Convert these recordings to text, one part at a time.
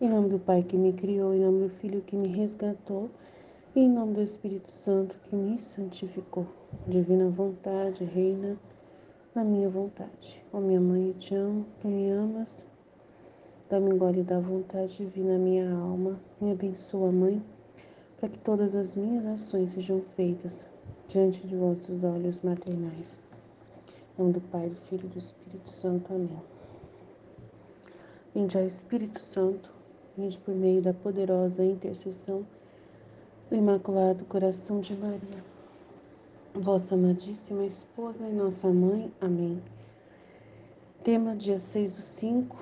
Em nome do Pai que me criou, em nome do Filho que me resgatou, e em nome do Espírito Santo que me santificou. Divina vontade, reina na minha vontade. Ó minha mãe, eu te amo, tu me amas. Dá-me gole da vontade divina minha alma. Me abençoa, mãe, para que todas as minhas ações sejam feitas diante de vossos olhos maternais. Em nome do Pai, do Filho e do Espírito Santo. Amém. Vinde ao Espírito Santo Por meio da poderosa intercessão do Imaculado Coração de Maria, vossa amadíssima esposa e nossa mãe. Amém. Tema dia 6 do 5,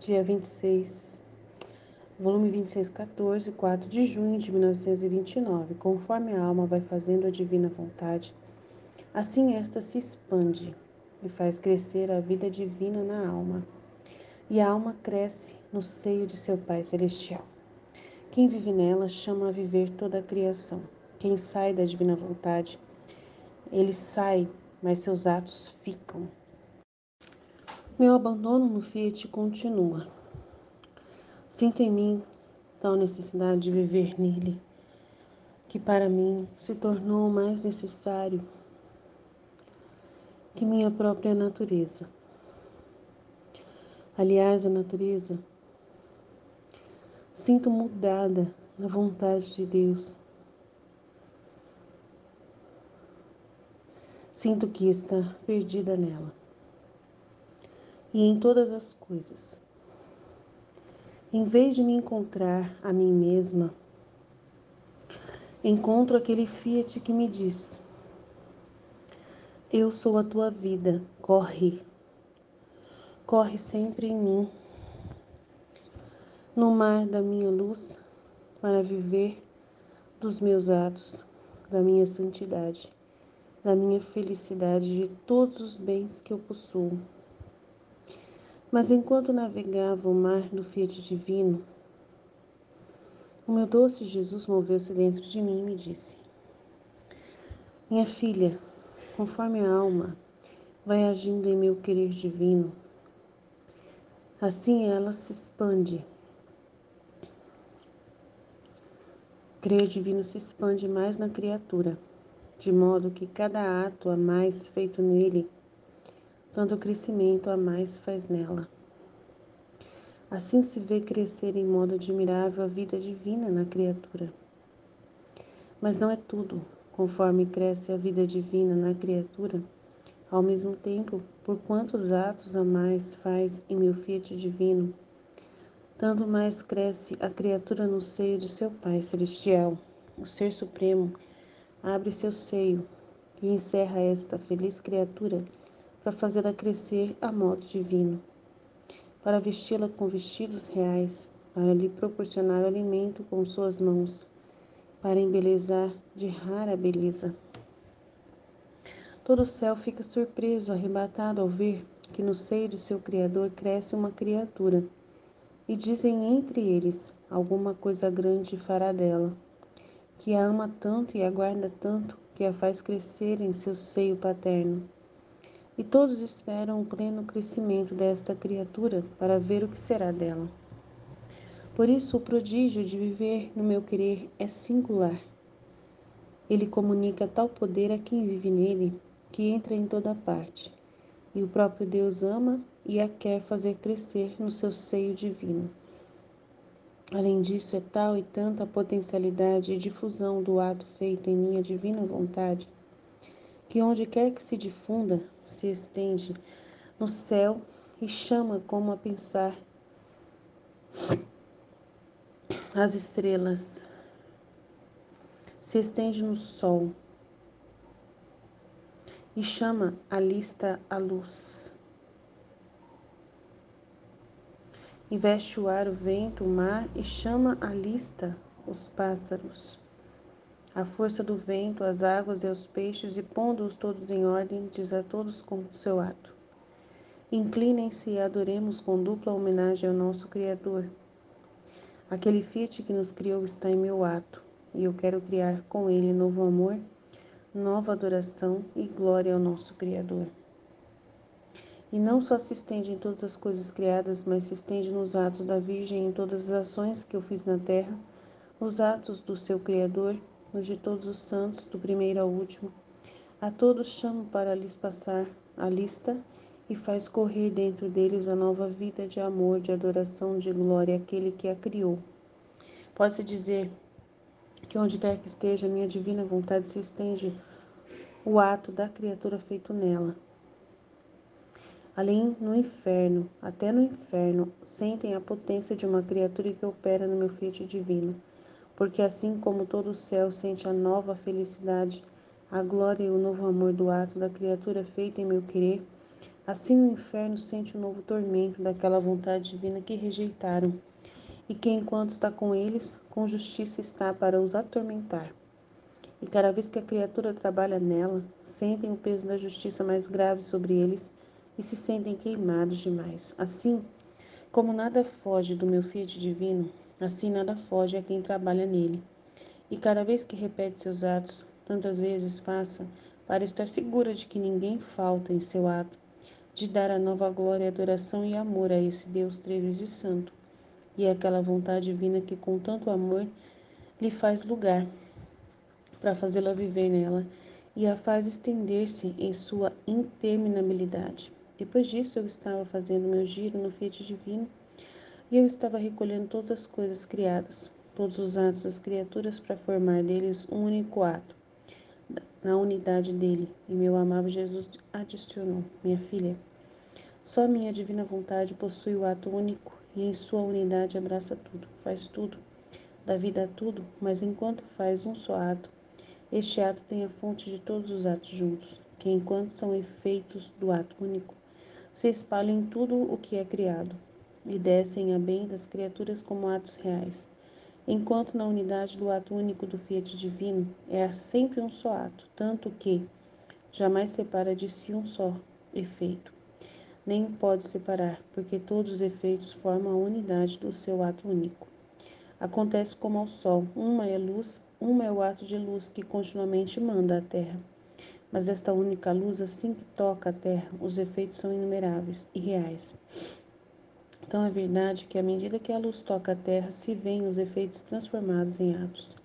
dia 26, volume 26, 14, 4 de junho de 1929. Conforme a alma vai fazendo a divina vontade, assim esta se expande e faz crescer a vida divina na alma e a alma cresce no seio de seu Pai Celestial. Quem vive nela chama a viver toda a criação. Quem sai da divina vontade, ele sai, mas seus atos ficam. Meu abandono no Fiat continua. Sinto em mim tal necessidade de viver nele, que para mim se tornou mais necessário que minha própria natureza. Aliás, a natureza, sinto mudada na vontade de Deus. Sinto que está perdida nela e em todas as coisas. Em vez de me encontrar a mim mesma, encontro aquele Fiat que me diz: Eu sou a tua vida, corre corre sempre em mim, no mar da minha luz, para viver dos meus atos, da minha santidade, da minha felicidade, de todos os bens que eu possuo. Mas enquanto navegava o mar do Fiat Divino, o meu doce Jesus moveu-se dentro de mim e me disse: Minha filha, conforme a alma vai agindo em meu querer divino, Assim ela se expande. O crer divino se expande mais na criatura, de modo que cada ato a mais feito nele, tanto crescimento a mais faz nela. Assim se vê crescer em modo admirável a vida divina na criatura. Mas não é tudo, conforme cresce a vida divina na criatura ao mesmo tempo, por quantos atos a mais faz em meu fiat divino, tanto mais cresce a criatura no seio de seu Pai Celestial. O Ser Supremo abre seu seio e encerra esta feliz criatura para fazê-la crescer a modo divino, para vesti-la com vestidos reais, para lhe proporcionar alimento com suas mãos, para embelezar de rara beleza. Todo o céu fica surpreso, arrebatado ao ver que no seio de seu Criador cresce uma criatura. E dizem entre eles: alguma coisa grande fará dela, que a ama tanto e aguarda tanto que a faz crescer em seu seio paterno. E todos esperam o pleno crescimento desta criatura para ver o que será dela. Por isso, o prodígio de viver no meu querer é singular. Ele comunica tal poder a quem vive nele que entra em toda parte, e o próprio Deus ama e a quer fazer crescer no seu seio divino. Além disso, é tal e tanta a potencialidade e difusão do ato feito em minha divina vontade, que onde quer que se difunda, se estende no céu e chama como a pensar as estrelas, se estende no sol e chama a lista a luz. Investe o ar, o vento, o mar e chama a lista os pássaros. A força do vento, as águas e os peixes, e pondo-os todos em ordem, diz a todos com seu ato. Inclinem-se e adoremos com dupla homenagem ao nosso Criador. Aquele Fiat que nos criou está em meu ato, e eu quero criar com ele novo amor nova adoração e glória ao nosso Criador. e não só se estende em todas as coisas criadas, mas se estende nos atos da Virgem em todas as ações que eu fiz na terra, os atos do seu Criador, nos de todos os santos, do primeiro ao último. A todos chamo para lhes passar a lista e faz correr dentro deles a nova vida de amor, de adoração, de glória àquele que a criou. Pode-se dizer que onde quer que esteja, minha divina vontade se estende o ato da criatura feito nela. Além no inferno, até no inferno, sentem a potência de uma criatura que opera no meu fiat divino. Porque assim como todo o céu sente a nova felicidade, a glória e o novo amor do ato da criatura feita em meu querer, assim o inferno sente o novo tormento daquela vontade divina que rejeitaram, e que enquanto está com eles, com justiça está para os atormentar. E cada vez que a criatura trabalha nela, sentem o peso da justiça mais grave sobre eles e se sentem queimados demais. Assim, como nada foge do meu fiat divino, assim nada foge a quem trabalha nele. E cada vez que repete seus atos, tantas vezes faça, para estar segura de que ninguém falta em seu ato, de dar a nova glória, adoração e amor a esse Deus três vezes santo, e aquela vontade divina que com tanto amor lhe faz lugar para fazê-la viver nela e a faz estender-se em sua interminabilidade. Depois disso, eu estava fazendo meu giro no Fiat Divino e eu estava recolhendo todas as coisas criadas, todos os atos das criaturas para formar deles um único ato, na unidade dele. E meu amável Jesus adicionou: Minha filha, só minha divina vontade possui o ato único e em sua unidade abraça tudo, faz tudo, dá vida a tudo, mas enquanto faz um só ato, este ato tem a fonte de todos os atos juntos, que enquanto são efeitos do ato único, se espalham em tudo o que é criado e descem a bem das criaturas como atos reais, enquanto na unidade do ato único do Fiat Divino é sempre um só ato, tanto que jamais separa de si um só efeito, nem pode separar, porque todos os efeitos formam a unidade do seu ato único. Acontece como ao Sol, uma é luz uma é o ato de luz que continuamente manda à Terra. Mas esta única luz, assim que toca a Terra, os efeitos são inumeráveis e reais. Então é verdade que à medida que a luz toca a Terra, se veem os efeitos transformados em atos.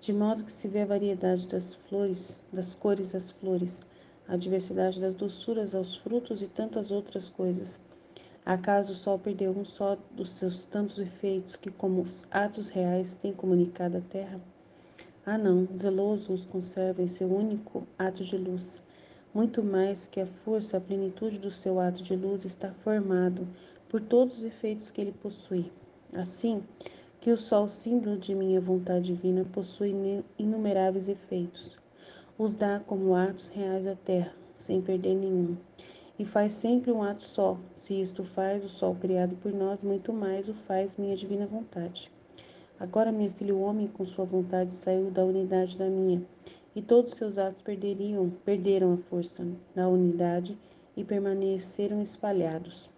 De modo que se vê a variedade das flores, das cores das flores, a diversidade das doçuras aos frutos e tantas outras coisas. Acaso o Sol perdeu um só dos seus tantos efeitos que, como atos reais, tem comunicado à Terra? Ah, não, zeloso os conserva em seu único ato de luz. Muito mais que a força, a plenitude do seu ato de luz está formado por todos os efeitos que ele possui. Assim, que o sol, símbolo de minha vontade divina, possui inumeráveis efeitos. Os dá como atos reais à terra, sem perder nenhum. E faz sempre um ato só. Se isto faz o sol criado por nós, muito mais o faz minha divina vontade. Agora, minha filha, o homem com sua vontade saiu da unidade da minha, e todos seus atos perderiam, perderam a força da unidade e permaneceram espalhados.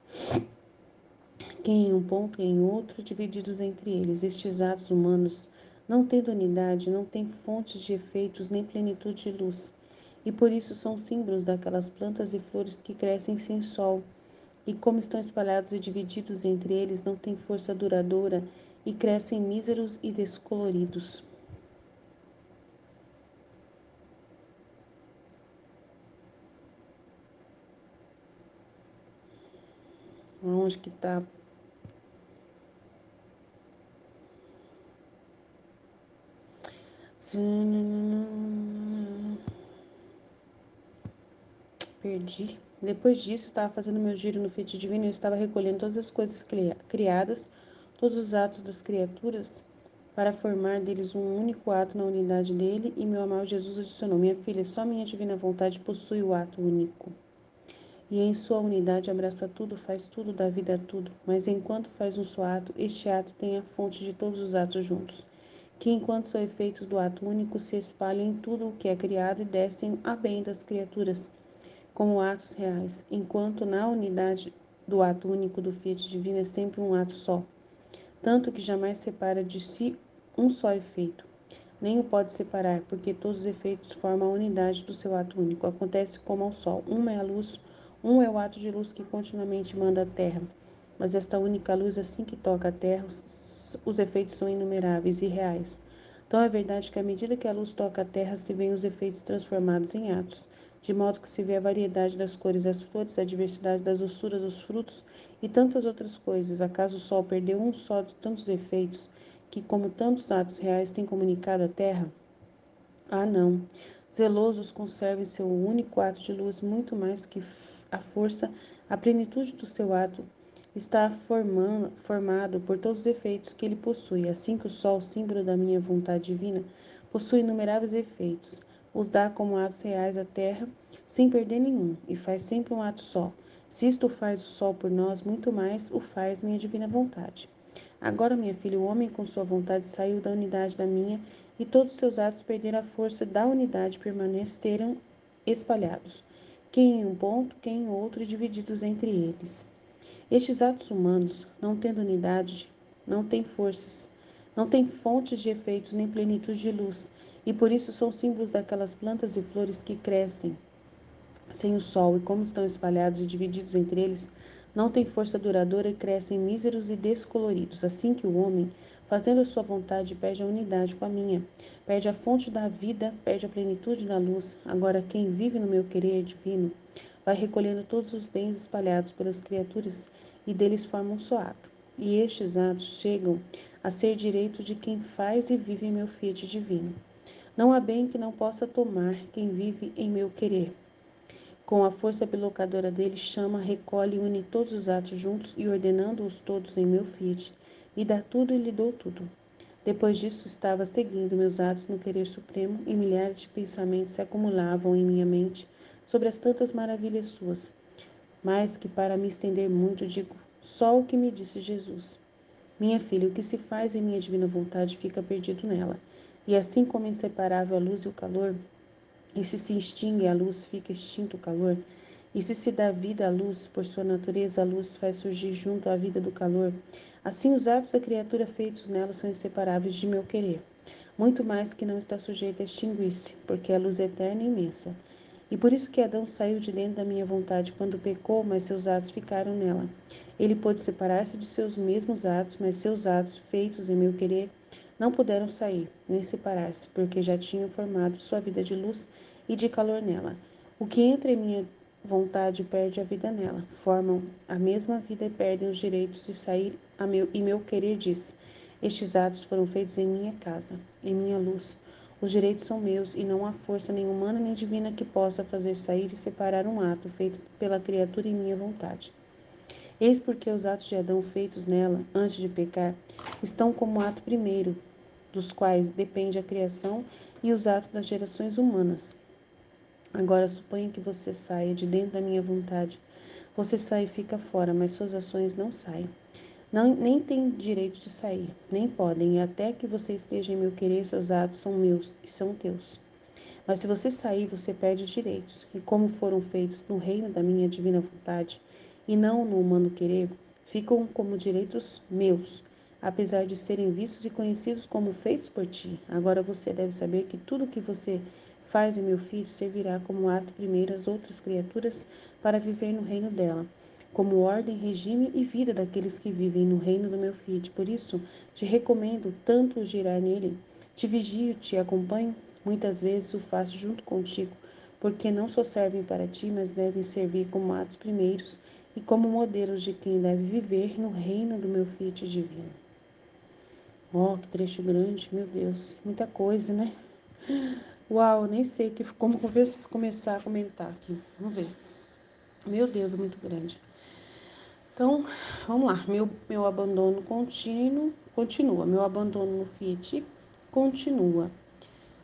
Quem em um ponto e em outro, divididos entre eles. Estes atos humanos, não tendo unidade, não têm fontes de efeitos nem plenitude de luz, e por isso são símbolos daquelas plantas e flores que crescem sem sol, e como estão espalhados e divididos entre eles, não têm força duradoura e crescem míseros e descoloridos. Onde que tá? Perdi. Depois disso, estava fazendo meu giro no Fiat Divino e estava recolhendo todas as coisas criadas todos os atos das criaturas para formar deles um único ato na unidade dele, e meu amado Jesus adicionou: Minha filha, só minha divina vontade possui o ato único. E em sua unidade abraça tudo, faz tudo, dá vida a tudo. Mas enquanto faz um só ato, este ato tem a fonte de todos os atos juntos, que enquanto são efeitos do ato único, se espalham em tudo o que é criado e descem a bem das criaturas, como atos reais, enquanto na unidade do ato único do Fiat Divino é sempre um ato só tanto que jamais separa de si um só efeito. Nem o pode separar, porque todos os efeitos formam a unidade do seu ato único. Acontece como ao sol. Uma é a luz, Um é o ato de luz que continuamente manda à Terra, mas esta única luz, assim que toca a Terra, os, os efeitos são inumeráveis e reais. Então é verdade que à medida que a luz toca a Terra, se veem os efeitos transformados em atos, de modo que se vê a variedade das cores das flores, a diversidade das ossuras dos frutos e tantas outras coisas. Acaso o Sol perdeu um só de tantos efeitos que, como tantos atos reais, tem comunicado à Terra? Ah, não. Zelosos conservem seu único ato de luz muito mais que a força, a plenitude do seu ato está formando, formado por todos os efeitos que ele possui, assim que o Sol, símbolo da minha vontade divina, possui inumeráveis efeitos os dá como atos reais à terra, sem perder nenhum, e faz sempre um ato só. Se isto faz o sol por nós, muito mais o faz minha divina vontade. Agora, minha filha, o homem com sua vontade saiu da unidade da minha, e todos seus atos perderam a força da unidade, permaneceram espalhados, quem em um ponto, quem em outro, divididos entre eles. Estes atos humanos, não tendo unidade, não têm forças, não têm fontes de efeitos nem plenitude de luz, e por isso são símbolos daquelas plantas e flores que crescem sem o sol, e como estão espalhados e divididos entre eles, não têm força duradoura e crescem míseros e descoloridos. Assim que o homem, fazendo a sua vontade, perde a unidade com a minha, perde a fonte da vida, perde a plenitude da luz. Agora, quem vive no meu querer divino, vai recolhendo todos os bens espalhados pelas criaturas e deles forma um só. E estes atos chegam a ser direito de quem faz e vive em meu fiat divino. Não há bem que não possa tomar quem vive em meu querer. Com a força bilocadora dele, chama, recolhe e une todos os atos juntos e ordenando-os todos em meu fiat, me dá tudo e lhe dou tudo. Depois disso, estava seguindo meus atos no querer supremo e milhares de pensamentos se acumulavam em minha mente sobre as tantas maravilhas suas. Mais que para me estender muito, digo só o que me disse Jesus. Minha filha, o que se faz em minha divina vontade fica perdido nela. E assim como é inseparável a luz e o calor, e se se extingue a luz, fica extinto o calor, e se se dá vida à luz, por sua natureza, a luz faz surgir junto à vida do calor, assim os atos da criatura feitos nela são inseparáveis de meu querer, muito mais que não está sujeita a extinguir-se, porque a luz é eterna e imensa. E por isso que Adão saiu de dentro da minha vontade quando pecou, mas seus atos ficaram nela. Ele pôde separar-se de seus mesmos atos, mas seus atos, feitos em meu querer, não puderam sair, nem separar-se, porque já tinham formado sua vida de luz e de calor nela. O que entra em minha vontade perde a vida nela. Formam a mesma vida e perdem os direitos de sair a meu, e meu querer diz: Estes atos foram feitos em minha casa, em minha luz. Os direitos são meus e não há força nem humana nem divina que possa fazer sair e separar um ato feito pela criatura em minha vontade. Eis porque os atos de Adão feitos nela, antes de pecar, estão como ato primeiro, dos quais depende a criação e os atos das gerações humanas. Agora suponha que você saia de dentro da minha vontade. Você sai e fica fora, mas suas ações não saem. Não, nem tem direito de sair, nem podem, e até que você esteja em meu querer, seus atos são meus e são teus. Mas se você sair, você perde os direitos, e como foram feitos no reino da minha divina vontade, e não no humano querer, ficam como direitos meus, apesar de serem vistos e conhecidos como feitos por ti. Agora você deve saber que tudo o que você faz em meu filho servirá como ato primeiro às outras criaturas para viver no reino dela, como ordem, regime e vida daqueles que vivem no reino do meu filho. Por isso, te recomendo tanto girar nele, te vigio, te acompanho, muitas vezes o faço junto contigo, porque não só servem para ti, mas devem servir como atos primeiros e como modelos de quem deve viver no reino do meu Fiat divino. Oh, que trecho grande, meu Deus, muita coisa, né? Uau, nem sei como começar a comentar aqui. Vamos ver. Meu Deus, é muito grande. Então, vamos lá. Meu, meu abandono contínuo continua. Meu abandono no Fiat continua.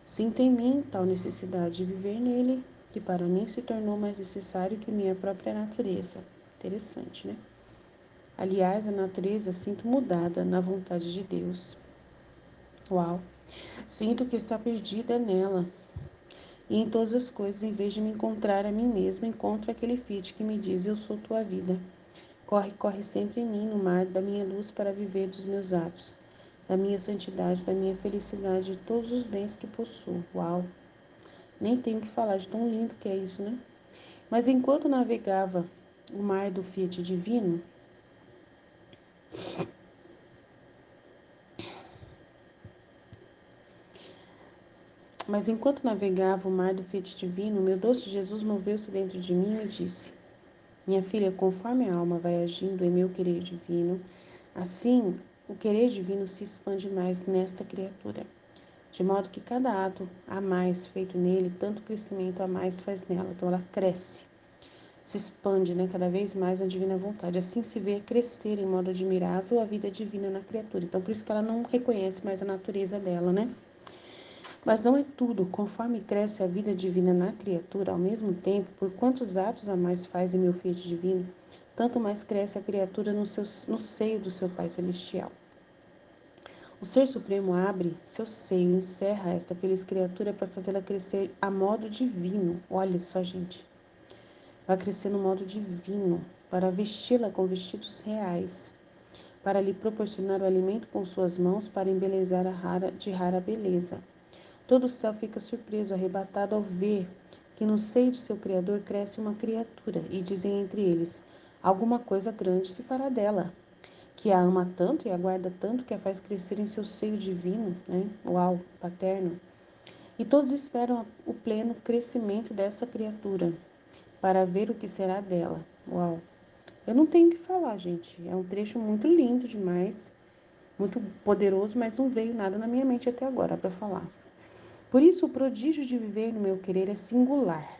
Sinto em mim tal necessidade de viver nele, que para mim se tornou mais necessário que minha própria natureza. Interessante, né? Aliás, a natureza sinto mudada na vontade de Deus. Uau! Sinto que está perdida nela. E em todas as coisas, em vez de me encontrar a mim mesma, encontro aquele Fiat que me diz: Eu sou tua vida. Corre, corre sempre em mim, no mar da minha luz, para viver dos meus atos, da minha santidade, da minha felicidade, de todos os bens que possuo. Uau! Nem tenho que falar de tão lindo que é isso, né? Mas enquanto navegava o mar do Fiat divino, Mas enquanto navegava o mar do Fiat divino, meu doce Jesus moveu-se dentro de mim e disse: Minha filha, conforme a alma vai agindo em meu querer divino, assim o querer divino se expande mais nesta criatura, de modo que cada ato a mais feito nele, tanto crescimento a mais faz nela, então ela cresce, se expande né, cada vez mais na divina vontade. Assim se vê crescer em modo admirável a vida divina na criatura. Então por isso que ela não reconhece mais a natureza dela, né? Mas não é tudo. Conforme cresce a vida divina na criatura, ao mesmo tempo, por quantos atos a mais faz em meu Fiat divino, tanto mais cresce a criatura no, seu, no seio do seu Pai Celestial. O Ser Supremo abre seu seio encerra esta feliz criatura para fazê-la crescer a modo divino. Olha só, gente. Vai crescer no modo divino, para vesti-la com vestidos reais, para lhe proporcionar o alimento com suas mãos, para embelezar a rara, de rara beleza Todo o céu fica surpreso, arrebatado ao ver que no seio de seu Criador cresce uma criatura, e dizem entre eles: Alguma coisa grande se fará dela, que a ama tanto e aguarda tanto que a faz crescer em seu seio divino, né? Uau, paterno. E todos esperam o pleno crescimento dessa criatura, para ver o que será dela. Uau. Eu não tenho o que falar, gente. É um trecho muito lindo demais, muito poderoso, mas não veio nada na minha mente até agora para falar. Por isso, o prodígio de viver no meu querer é singular.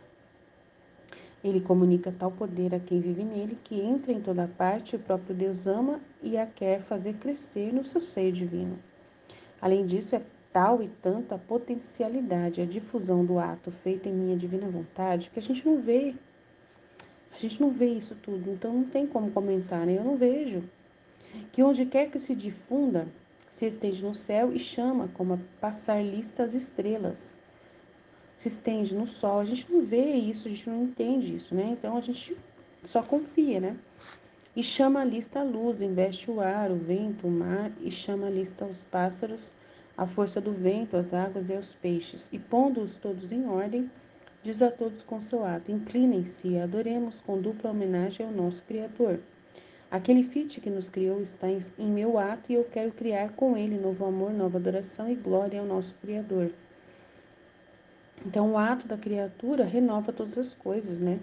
Ele comunica tal poder a quem vive nele que entra em toda parte, o próprio Deus ama e a quer fazer crescer no seu seio divino. Além disso, é tal e tanta potencialidade, a difusão do ato feito em minha divina vontade, que a gente não vê. A gente não vê isso tudo, então não tem como comentar, né? Eu não vejo. Que onde quer que se difunda, se estende no céu e chama como a passar lista as estrelas. Se estende no sol. A gente não vê isso, a gente não entende isso, né? Então a gente só confia, né? E chama a lista a luz, investe o ar, o vento, o mar, e chama a lista aos pássaros, a força do vento, as águas e aos peixes. E pondo-os todos em ordem, diz a todos com seu ato: inclinem-se e adoremos com dupla homenagem ao nosso Criador. Aquele fit que nos criou está em, meu ato e eu quero criar com ele novo amor, nova adoração e glória ao nosso Criador. Então, o ato da criatura renova todas as coisas, né?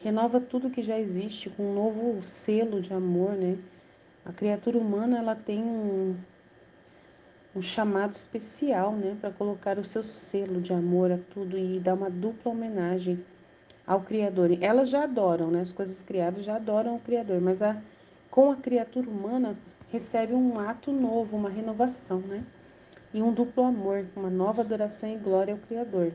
Renova tudo que já existe com um novo selo de amor, né? A criatura humana ela tem um, um chamado especial, né, para colocar o seu selo de amor a tudo e dar uma dupla homenagem ao Criador. Elas já adoram, né? As coisas criadas já adoram o Criador, mas a, com a criatura humana recebe um ato novo, uma renovação, né? E um duplo amor, uma nova adoração e glória ao Criador.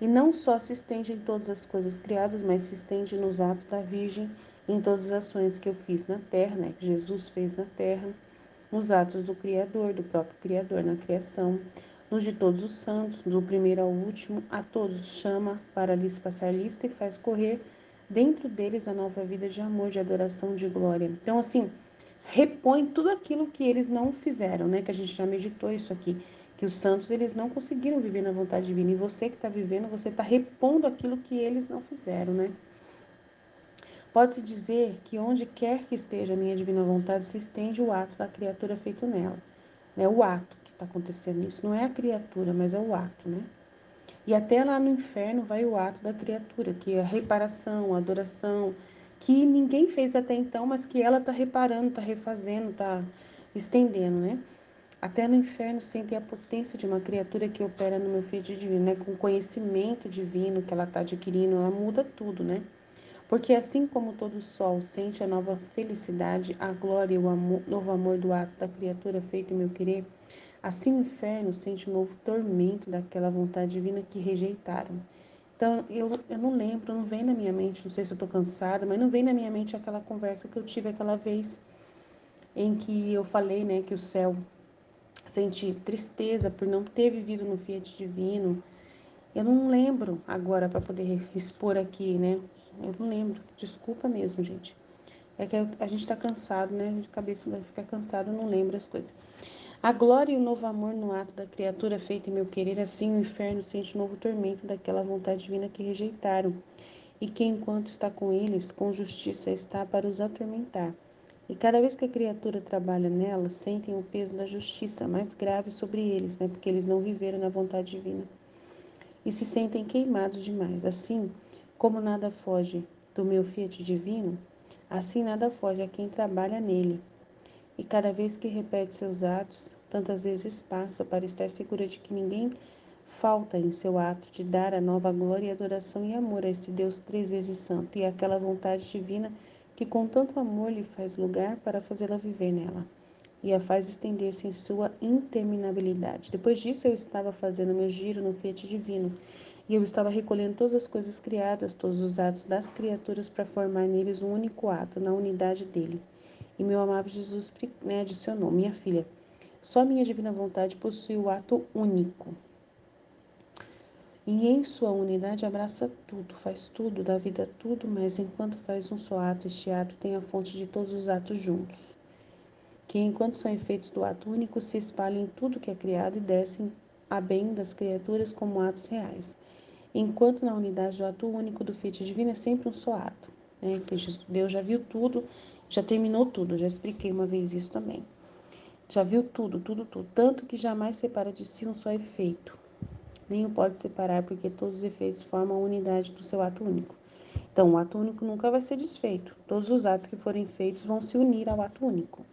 E não só se estende em todas as coisas criadas, mas se estende nos atos da Virgem, em todas as ações que eu fiz na terra, né? Que Jesus fez na terra, nos atos do Criador, do próprio Criador na criação, nos de todos os santos, do primeiro ao último, a todos chama para lhes passar lista e faz correr dentro deles a nova vida de amor, de adoração, de glória. Então, assim, repõe tudo aquilo que eles não fizeram, né? Que a gente já meditou isso aqui, que os santos eles não conseguiram viver na vontade divina. E você que está vivendo, você está repondo aquilo que eles não fizeram, né? Pode-se dizer que onde quer que esteja a minha divina vontade, se estende o ato da criatura feito nela. Né? O ato está acontecendo isso. Não é a criatura, mas é o ato, né? E até lá no inferno vai o ato da criatura, que é a reparação, a adoração, que ninguém fez até então, mas que ela está reparando, está refazendo, está estendendo, né? Até no inferno sentem a potência de uma criatura que opera no meu filho divino, né? Com conhecimento divino que ela está adquirindo, ela muda tudo, né? Porque assim como todo sol sente a nova felicidade, a glória e o amor, novo amor do ato da criatura feito em meu querer, Assim o inferno sente um novo tormento daquela vontade divina que rejeitaram. Então, eu, eu não lembro, não vem na minha mente, não sei se eu estou cansada, mas não vem na minha mente aquela conversa que eu tive aquela vez em que eu falei né, que o céu sente tristeza por não ter vivido no Fiat Divino. Eu não lembro agora para poder expor aqui, né? Eu não lembro. Desculpa mesmo, gente. É que a gente está cansado, né? A cabeça vai ficar cansada, não lembra as coisas. A glória e o novo amor no ato da criatura feita em meu querer, assim o inferno sente o novo tormento daquela vontade divina que rejeitaram, e que enquanto está com eles, com justiça está para os atormentar. E cada vez que a criatura trabalha nela, sentem o peso da justiça mais grave sobre eles, né? Porque eles não viveram na vontade divina. E se sentem queimados demais. Assim, como nada foge do meu fiat divino, assim nada foge a quem trabalha nele. E cada vez que repete seus atos, tantas vezes passa para estar segura de que ninguém falta em seu ato de dar a nova glória adoração e amor a esse Deus três vezes santo e aquela vontade divina que com tanto amor lhe faz lugar para fazê-la viver nela e a faz estender-se em sua interminabilidade. Depois disso, eu estava fazendo meu giro no Fiat Divino e eu estava recolhendo todas as coisas criadas, todos os atos das criaturas para formar neles um único ato, na unidade dele. E meu amável Jesus né, adicionou: Minha filha, só minha divina vontade possui o ato único. E em sua unidade abraça tudo, faz tudo, dá vida a tudo, mas enquanto faz um só ato, este ato tem a fonte de todos os atos juntos. Que enquanto são efeitos do ato único, se espalham em tudo que é criado e descem a bem das criaturas como atos reais. Enquanto na unidade do ato único do Fiat Divino é sempre um só ato. Né? Deus já viu tudo já terminou tudo, já expliquei uma vez isso também. Já viu tudo, tudo, tudo. Tanto que jamais separa de si um só efeito. Nem o pode separar, porque todos os efeitos formam a unidade do seu ato único. Então, o ato único nunca vai ser desfeito. Todos os atos que forem feitos vão se unir ao ato único.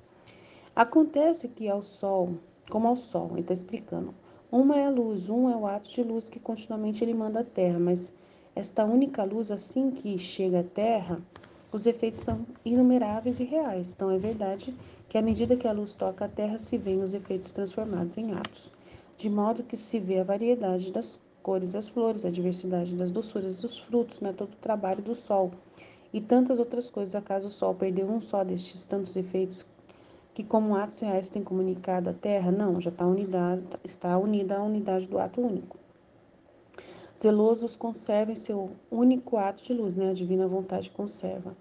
Acontece que ao Sol, como ao Sol, ele está explicando, uma é a luz, um é o ato de luz que continuamente ele manda à Terra, mas esta única luz, assim que chega à Terra, os efeitos são inumeráveis e reais. Então, é verdade que, à medida que a luz toca a Terra, se vêem os efeitos transformados em atos, de modo que se vê a variedade das cores das flores, a diversidade das doçuras dos frutos, né? todo o trabalho do Sol e tantas outras coisas. Acaso o Sol perdeu um só destes tantos efeitos que, como atos reais, tem comunicado à Terra? Não, já está, unidade, está unida à unidade do ato único. Zelosos conservem seu único ato de luz, né? A divina vontade conserva.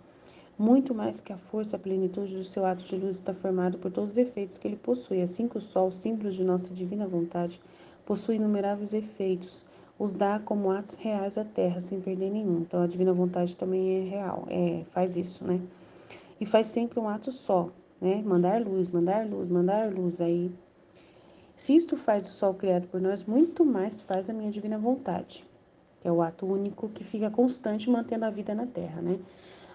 Muito mais que a força, a plenitude do seu ato de luz está formado por todos os efeitos que ele possui. Assim que o Sol, símbolo de nossa divina vontade, possui inumeráveis efeitos, os dá como atos reais à Terra, sem perder nenhum. Então, a divina vontade também é real, é, faz isso, né? E faz sempre um ato só, né? Mandar luz, mandar luz, mandar luz. Aí se isto faz o sol criado por nós, muito mais faz a minha divina vontade, que é o ato único que fica constante mantendo a vida na terra, né?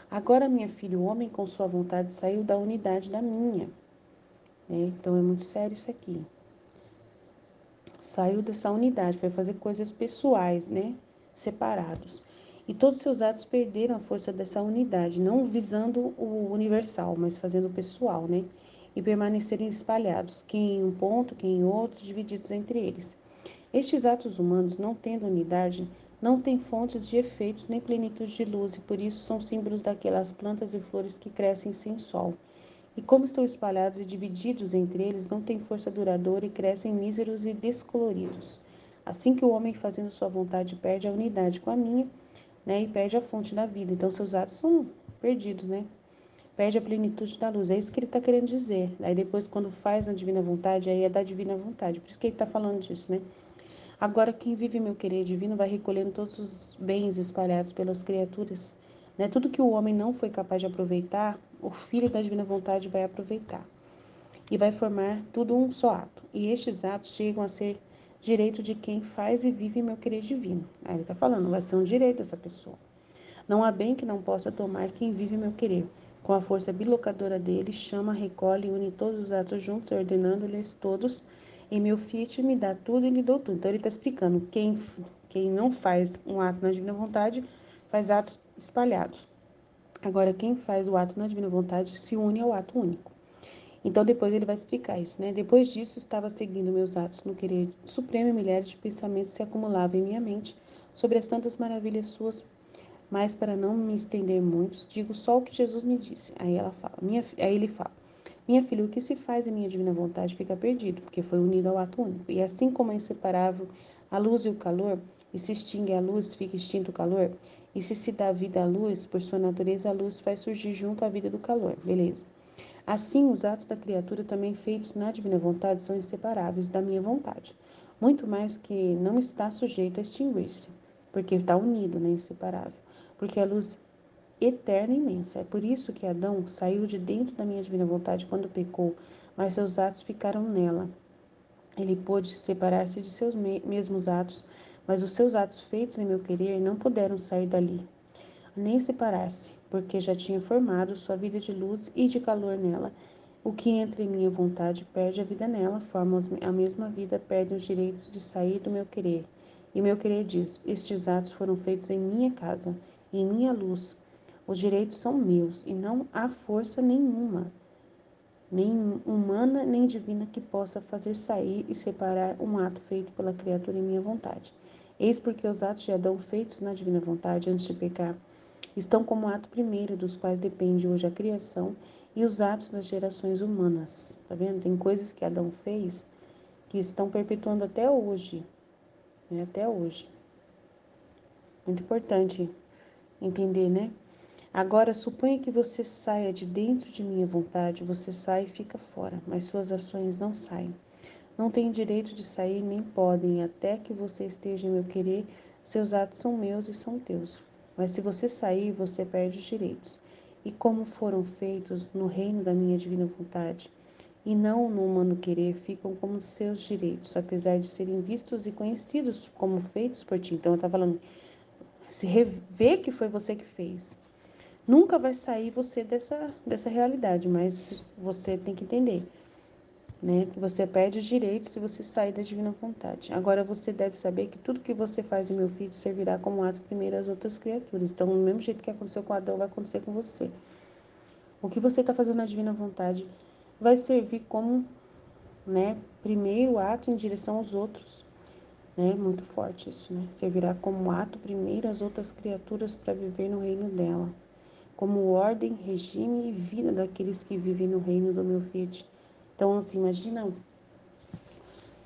Agora, minha filha, o homem com sua vontade saiu da unidade da minha. Né? Então é muito sério isso aqui. Saiu dessa unidade, foi fazer coisas pessoais, né? Separados. E todos os seus atos perderam a força dessa unidade, não visando o universal, mas fazendo o pessoal, né? e permanecerem espalhados, quem em um ponto, quem em outro, divididos entre eles. Estes atos humanos, não tendo unidade, não têm fontes de efeitos nem plenitude de luz e por isso são símbolos daquelas plantas e flores que crescem sem sol. E como estão espalhados e divididos entre eles, não têm força duradoura e crescem míseros e descoloridos. Assim que o homem, fazendo sua vontade, perde a unidade com a minha, né, e perde a fonte da vida. Então, seus atos são perdidos, né? perde a plenitude da luz. É isso que ele está querendo dizer. Aí depois, quando faz a divina vontade, aí é da divina vontade. Por isso que ele está falando disso, né? Agora, quem vive meu querer divino vai recolhendo todos os bens espalhados pelas criaturas. Né? Tudo que o homem não foi capaz de aproveitar, o Filho da divina vontade vai aproveitar. E vai formar tudo um só ato. E estes atos chegam a ser direito de quem faz e vive meu querer divino. Aí ele está falando, vai ser um direito dessa pessoa. Não há bem que não possa tomar quem vive meu querer. Com a força bilocadora dele, chama, recolhe e une todos os atos juntos, ordenando-lhes todos. Em meu fiat me dá tudo e lhe dou tudo. Então ele está explicando: quem, quem não faz um ato na divina vontade, faz atos espalhados. Agora, quem faz o ato na divina vontade se une ao ato único. Então, depois ele vai explicar isso, né? Depois disso, estava seguindo meus atos no querer supremo e milhares de pensamentos se acumulavam em minha mente sobre as tantas maravilhas suas mas para não me estender muito, digo só o que Jesus me disse. Aí ela fala, minha, aí ele fala: Minha filha, o que se faz em minha divina vontade fica perdido, porque foi unido ao ato único. E assim como é inseparável a luz e o calor, e se extingue a luz, fica extinto o calor, E se se dá vida à luz, por sua natureza, a luz faz surgir junto à vida do calor. Beleza. Assim, os atos da criatura também feitos na divina vontade são inseparáveis da minha vontade. Muito mais que não está sujeito a extinguir-se, porque está unido, né, inseparável. Porque a luz eterna e imensa. É por isso que Adão saiu de dentro da minha divina vontade quando pecou, mas seus atos ficaram nela. Ele pôde separar-se de seus mesmos atos, mas os seus atos feitos em meu querer não puderam sair dali, nem separar-se porque já tinha formado sua vida de luz e de calor nela. O que entra em minha vontade perde a vida nela, forma a mesma vida, perde os direitos de sair do meu querer. E meu querer diz: Estes atos foram feitos em minha casa, em minha luz. Os direitos são meus e não há força nenhuma, nem humana nem divina, que possa fazer sair e separar um ato feito pela criatura em minha vontade. Eis porque os atos de Adão feitos na divina vontade antes de pecar estão como ato primeiro dos quais depende hoje a criação e os atos das gerações humanas. Tá vendo? Tem coisas que Adão fez que estão perpetuando até hoje, né? Até hoje. Muito importante entender, né? Agora, suponha que você saia de dentro de minha vontade, você sai e fica fora, mas suas ações não saem. Não têm direito de sair, nem podem, até que você esteja em meu querer, seus atos são meus e são teus. Mas se você sair, você perde os direitos. E como foram feitos no reino da minha divina vontade, e não no humano querer, ficam como seus direitos, apesar de serem vistos e conhecidos como feitos por ti. Então, eu estava falando, se rever que foi você que fez. Nunca vai sair você dessa, dessa realidade, mas você tem que entender né? Que você perde os direitos se você sair da divina vontade. Agora você deve saber que tudo que você faz em meu filho servirá como ato primeiro às outras criaturas. Então, do mesmo jeito que aconteceu com Adão, vai acontecer com você. O que você está fazendo na divina vontade vai servir como, né, primeiro ato em direção aos outros. Né? Muito forte isso, né? Servirá como ato primeiro às outras criaturas para viver no reino dela, como ordem, regime e vida daqueles que vivem no reino do meu Fiat então, assim, imagina.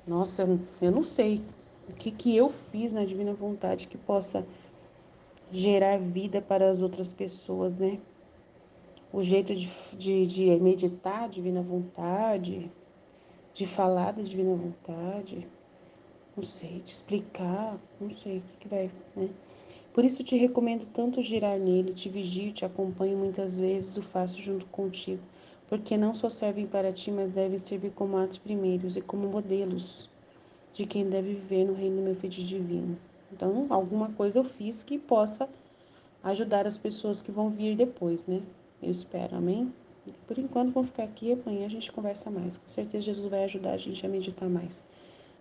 Nossa, eu não sei o que, que eu fiz na divina vontade que possa gerar vida para as outras pessoas, né? O jeito de, de, de meditar a divina vontade, de falar da divina vontade, não sei, de explicar, não sei o que, que vai, né? Por isso te recomendo tanto girar nele, te vigio, te acompanho muitas vezes, o faço junto contigo porque não só servem para ti, mas devem servir como atos primeiros e como modelos de quem deve viver no reino do meu filho divino. Então, alguma coisa eu fiz que possa ajudar as pessoas que vão vir depois, né? Eu espero, amém? Por enquanto, vou ficar aqui. Amanhã a gente conversa mais. Com certeza, Jesus vai ajudar a gente a meditar mais.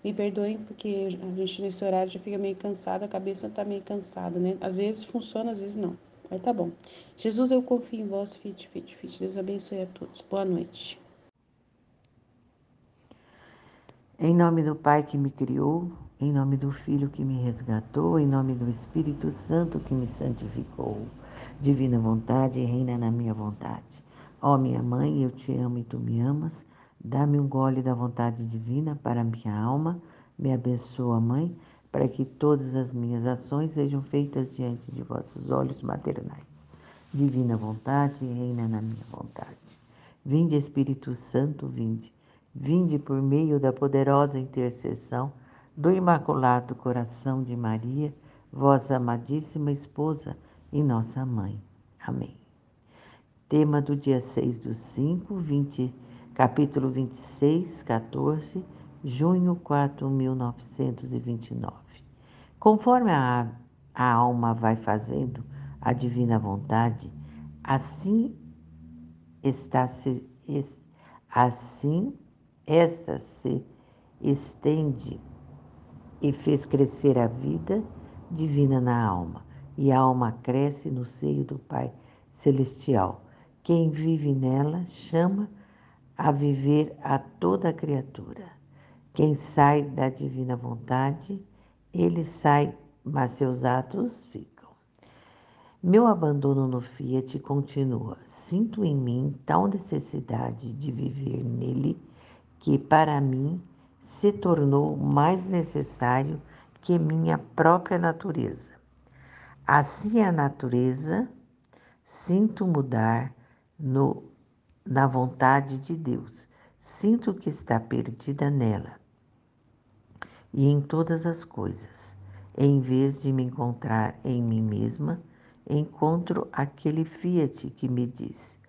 Me perdoem porque a gente nesse horário já fica meio cansada, a cabeça tá meio cansada, né? Às vezes funciona, às vezes não. Mas tá bom. Jesus, eu confio em vós, fit, fit, fit. Deus abençoe a todos. Boa noite. Em nome do Pai que me criou, em nome do Filho que me resgatou, em nome do Espírito Santo que me santificou. Divina vontade, reina na minha vontade. Ó minha mãe, eu te amo e tu me amas. Dá-me um gole da vontade divina para minha alma. Me abençoa, mãe para que todas as minhas ações sejam feitas diante de vossos olhos maternais. Divina vontade, reina na minha vontade. Vinde, Espírito Santo, vinde. Vinde por meio da poderosa intercessão do Imaculado Coração de Maria, vossa amadíssima esposa e nossa mãe. Amém. Tema do dia 6 do 5, 20, capítulo 26, 14 junho 4, 1929. Conforme a, a alma vai fazendo a divina vontade, assim está se assim esta se estende e fez crescer a vida divina na alma, e a alma cresce no seio do Pai celestial. Quem vive nela chama a viver a toda criatura. Quem sai da divina vontade, ele sai, mas seus atos ficam. Meu abandono no Fiat continua. Sinto em mim tal necessidade de viver nele que, para mim, se tornou mais necessário que minha própria natureza. Assim a natureza, sinto mudar no, na vontade de Deus, sinto que está perdida nela e em todas as coisas. Em vez de me encontrar em mim mesma, encontro aquele Fiat que me diz: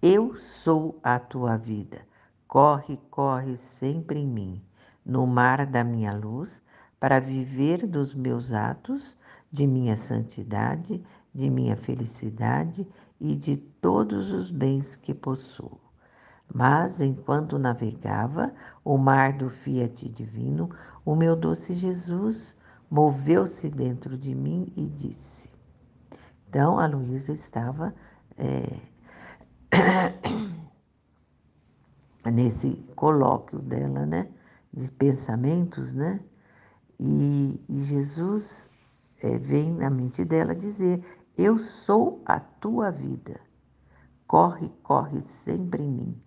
Eu sou a tua vida. Corre, corre sempre em mim, no mar da minha luz, para viver dos meus atos, de minha santidade, de minha felicidade e de todos os bens que possuo. Mas, enquanto navegava o mar do Fiat divino, o meu doce Jesus moveu-se dentro de mim e disse. Então, a Luísa estava é, nesse colóquio dela, né? De pensamentos, né? E, e Jesus é, vem na mente dela dizer: Eu sou a tua vida. Corre, corre sempre em mim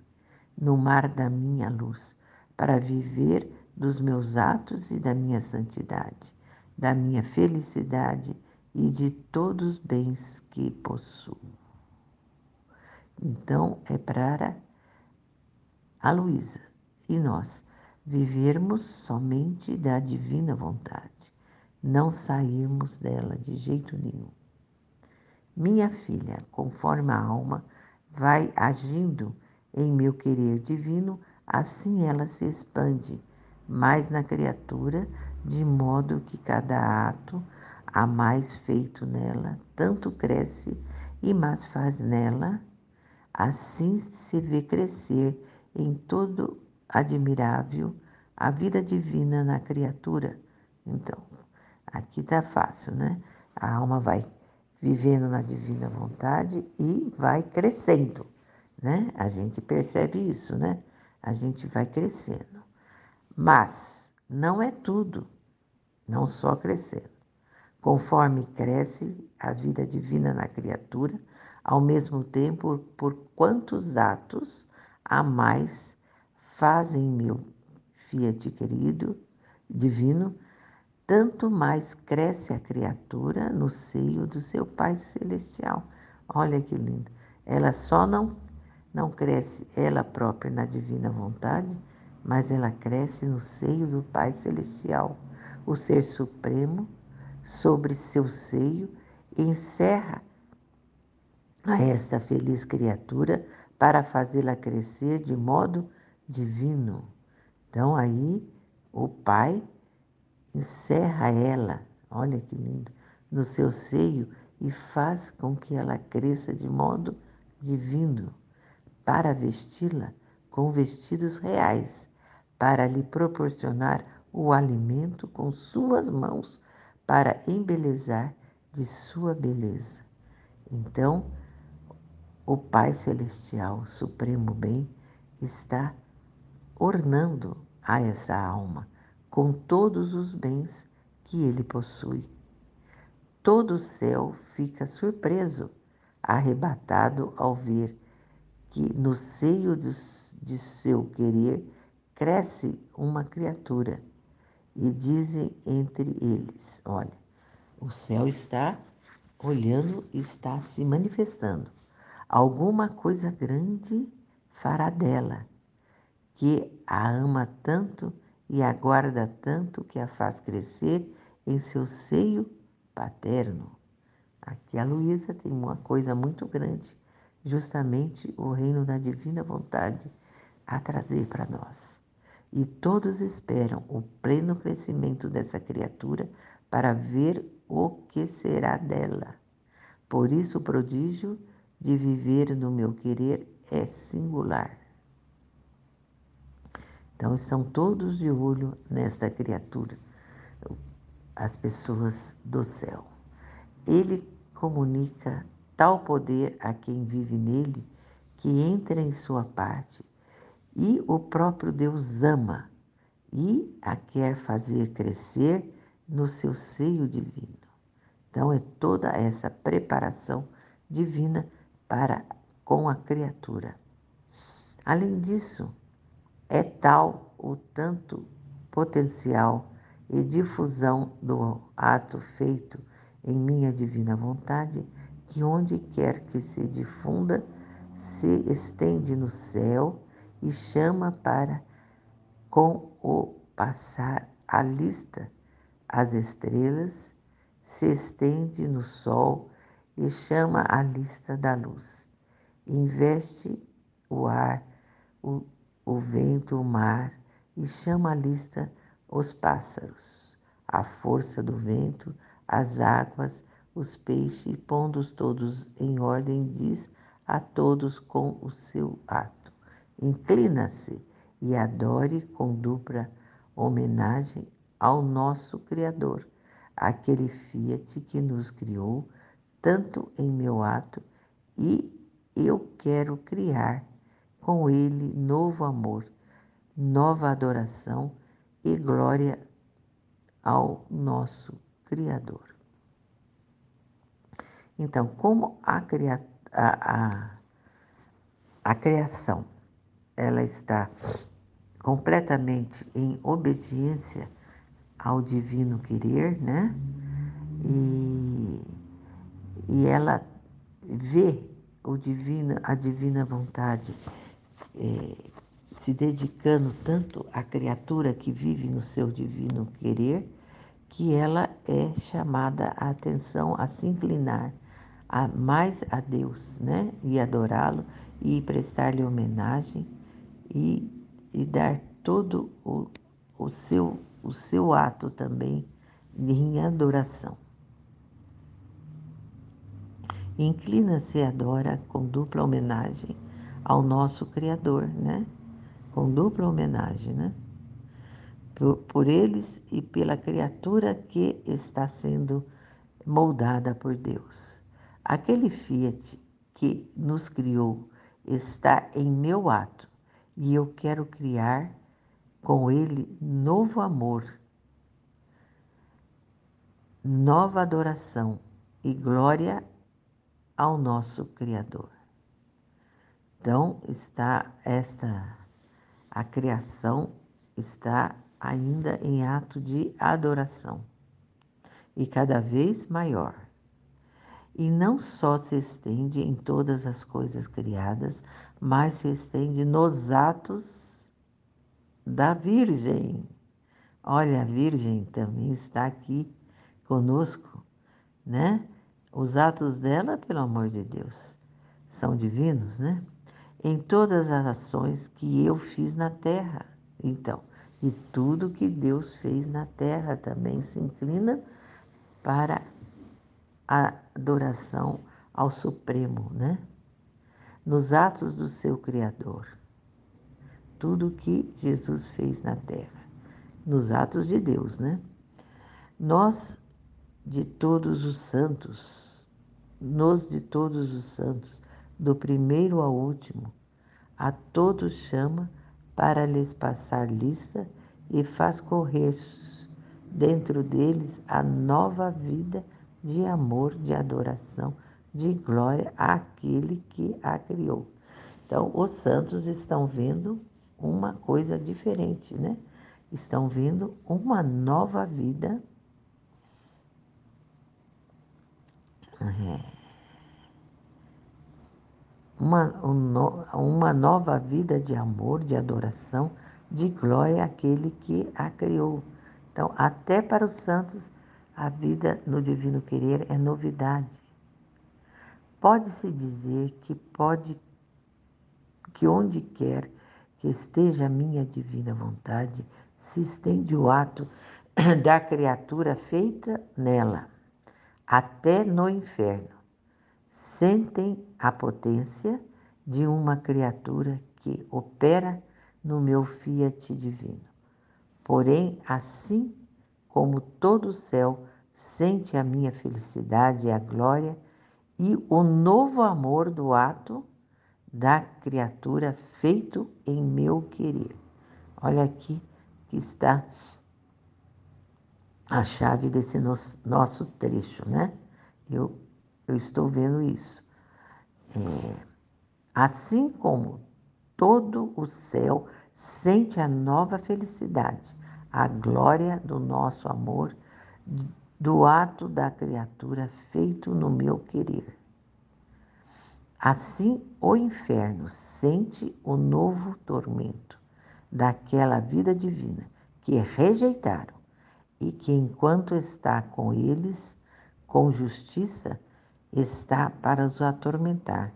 no mar da minha luz, para viver dos meus atos e da minha santidade, da minha felicidade e de todos os bens que possuo. Então, é para a Luísa e nós vivermos somente da divina vontade, não sairmos dela de jeito nenhum. Minha filha, conforme a alma vai agindo em meu querer divino, assim ela se expande mais na criatura, de modo que cada ato a mais feito nela tanto cresce e mais faz nela, assim se vê crescer em todo admirável a vida divina na criatura. Então, aqui está fácil, né? A alma vai vivendo na divina vontade e vai crescendo né? A gente percebe isso, né? A gente vai crescendo. Mas não é tudo, não só crescendo. Conforme cresce a vida divina na criatura, ao mesmo tempo, por quantos atos a mais fazem meu Fiat querido, divino, tanto mais cresce a criatura no seio do seu Pai Celestial. Olha que lindo. Ela só não não cresce ela própria na divina vontade, mas ela cresce no seio do Pai Celestial, o Ser Supremo, sobre seu seio, encerra a esta feliz criatura para fazê-la crescer de modo divino. Então aí o Pai encerra ela, olha que lindo, no seu seio e faz com que ela cresça de modo divino para vesti-la com vestidos reais, para lhe proporcionar o alimento com suas mãos, para embelezar de sua beleza. Então, o Pai Celestial, Supremo Bem, está ornando a essa alma com todos os bens que ele possui. Todo o céu fica surpreso, arrebatado ao ver que no seio de, de seu querer cresce uma criatura. E dizem entre eles: Olha, o céu está olhando e está se manifestando. Alguma coisa grande fará dela, que a ama tanto e aguarda tanto que a faz crescer em seu seio paterno. Aqui a Luísa tem uma coisa muito grande justamente o reino da divina vontade a trazer para nós. E todos esperam o pleno crescimento dessa criatura para ver o que será dela. Por isso, o prodígio de viver no meu querer é singular. Então, estão todos de olho nesta criatura, as pessoas do céu. Ele comunica tal poder a quem vive nele que entra em sua parte e o próprio Deus ama e a quer fazer crescer no seu seio divino. Então é toda essa preparação divina para com a criatura. Além disso, é tal o tanto potencial e difusão do ato feito em minha divina vontade, que onde quer que se difunda, se estende no céu e chama para com o passar a lista as estrelas, se estende no sol e chama a lista da luz. Investe o ar, o, o vento, o mar e chama a lista os pássaros, a força do vento, as águas, os peixes, pondo-os todos em ordem, diz a todos com o seu ato. Inclina-se e adore com dupla homenagem ao nosso Criador, aquele Fiat que nos criou, tanto em meu ato, e eu quero criar com ele novo amor, nova adoração e glória ao nosso Criador. Então, como a, cria, a, a, a criação ela está completamente em obediência ao divino querer, né? E, e ela vê o divino, a divina vontade é, se dedicando tanto à criatura que vive no seu divino querer, que ela é chamada a atenção a se inclinar a, mais a Deus, né? E adorá-lo e prestar-lhe homenagem e, e dar todo o, o, seu, o seu ato também em adoração. Inclina-se e adora com dupla homenagem ao nosso Criador, né? Com dupla homenagem, né? Por, por eles e pela criatura que está sendo moldada por Deus. Aquele Fiat que nos criou está em meu ato e eu quero criar com ele novo amor, nova adoração e glória ao nosso Criador. Então está esta a criação está ainda em ato de adoração e cada vez maior e não só se estende em todas as coisas criadas, mas se estende nos atos da Virgem. Olha, a Virgem também está aqui conosco, né? Os atos dela, pelo amor de Deus, são divinos, né? Em todas as ações que eu fiz na terra. Então, e tudo que Deus fez na terra também se inclina para a adoração ao Supremo, né? Nos atos do seu Criador. Tudo que Jesus fez na terra, nos atos de Deus, né? Nós, de todos os santos, nos de todos os santos, do primeiro ao último, a todos chama para lhes passar lista e faz correr dentro deles a nova vida de amor, de adoração, de glória àquele que a criou. Então, os santos estão vendo uma coisa diferente, né? Estão vendo uma nova vida. É. Uma, uma nova vida de amor, de adoração, de glória àquele que a criou. Então, até para os santos, a vida no divino querer é novidade. Pode-se dizer que pode que onde quer que esteja a minha divina vontade, se estende o ato da criatura feita nela, até no inferno. Sentem a potência de uma criatura que opera no meu fiat divino. Porém, assim como todo o céu sente a minha felicidade e a glória e o novo amor do ato da criatura feito em meu querer. Olha aqui que está a chave desse nosso trecho, né? Eu, eu estou vendo isso. É, assim como todo o céu sente a nova felicidade a glória do nosso amor do ato da criatura feito no meu querer. Assim, o inferno sente o novo tormento daquela vida divina que rejeitaram e que, enquanto está com eles, com justiça, está para os atormentar.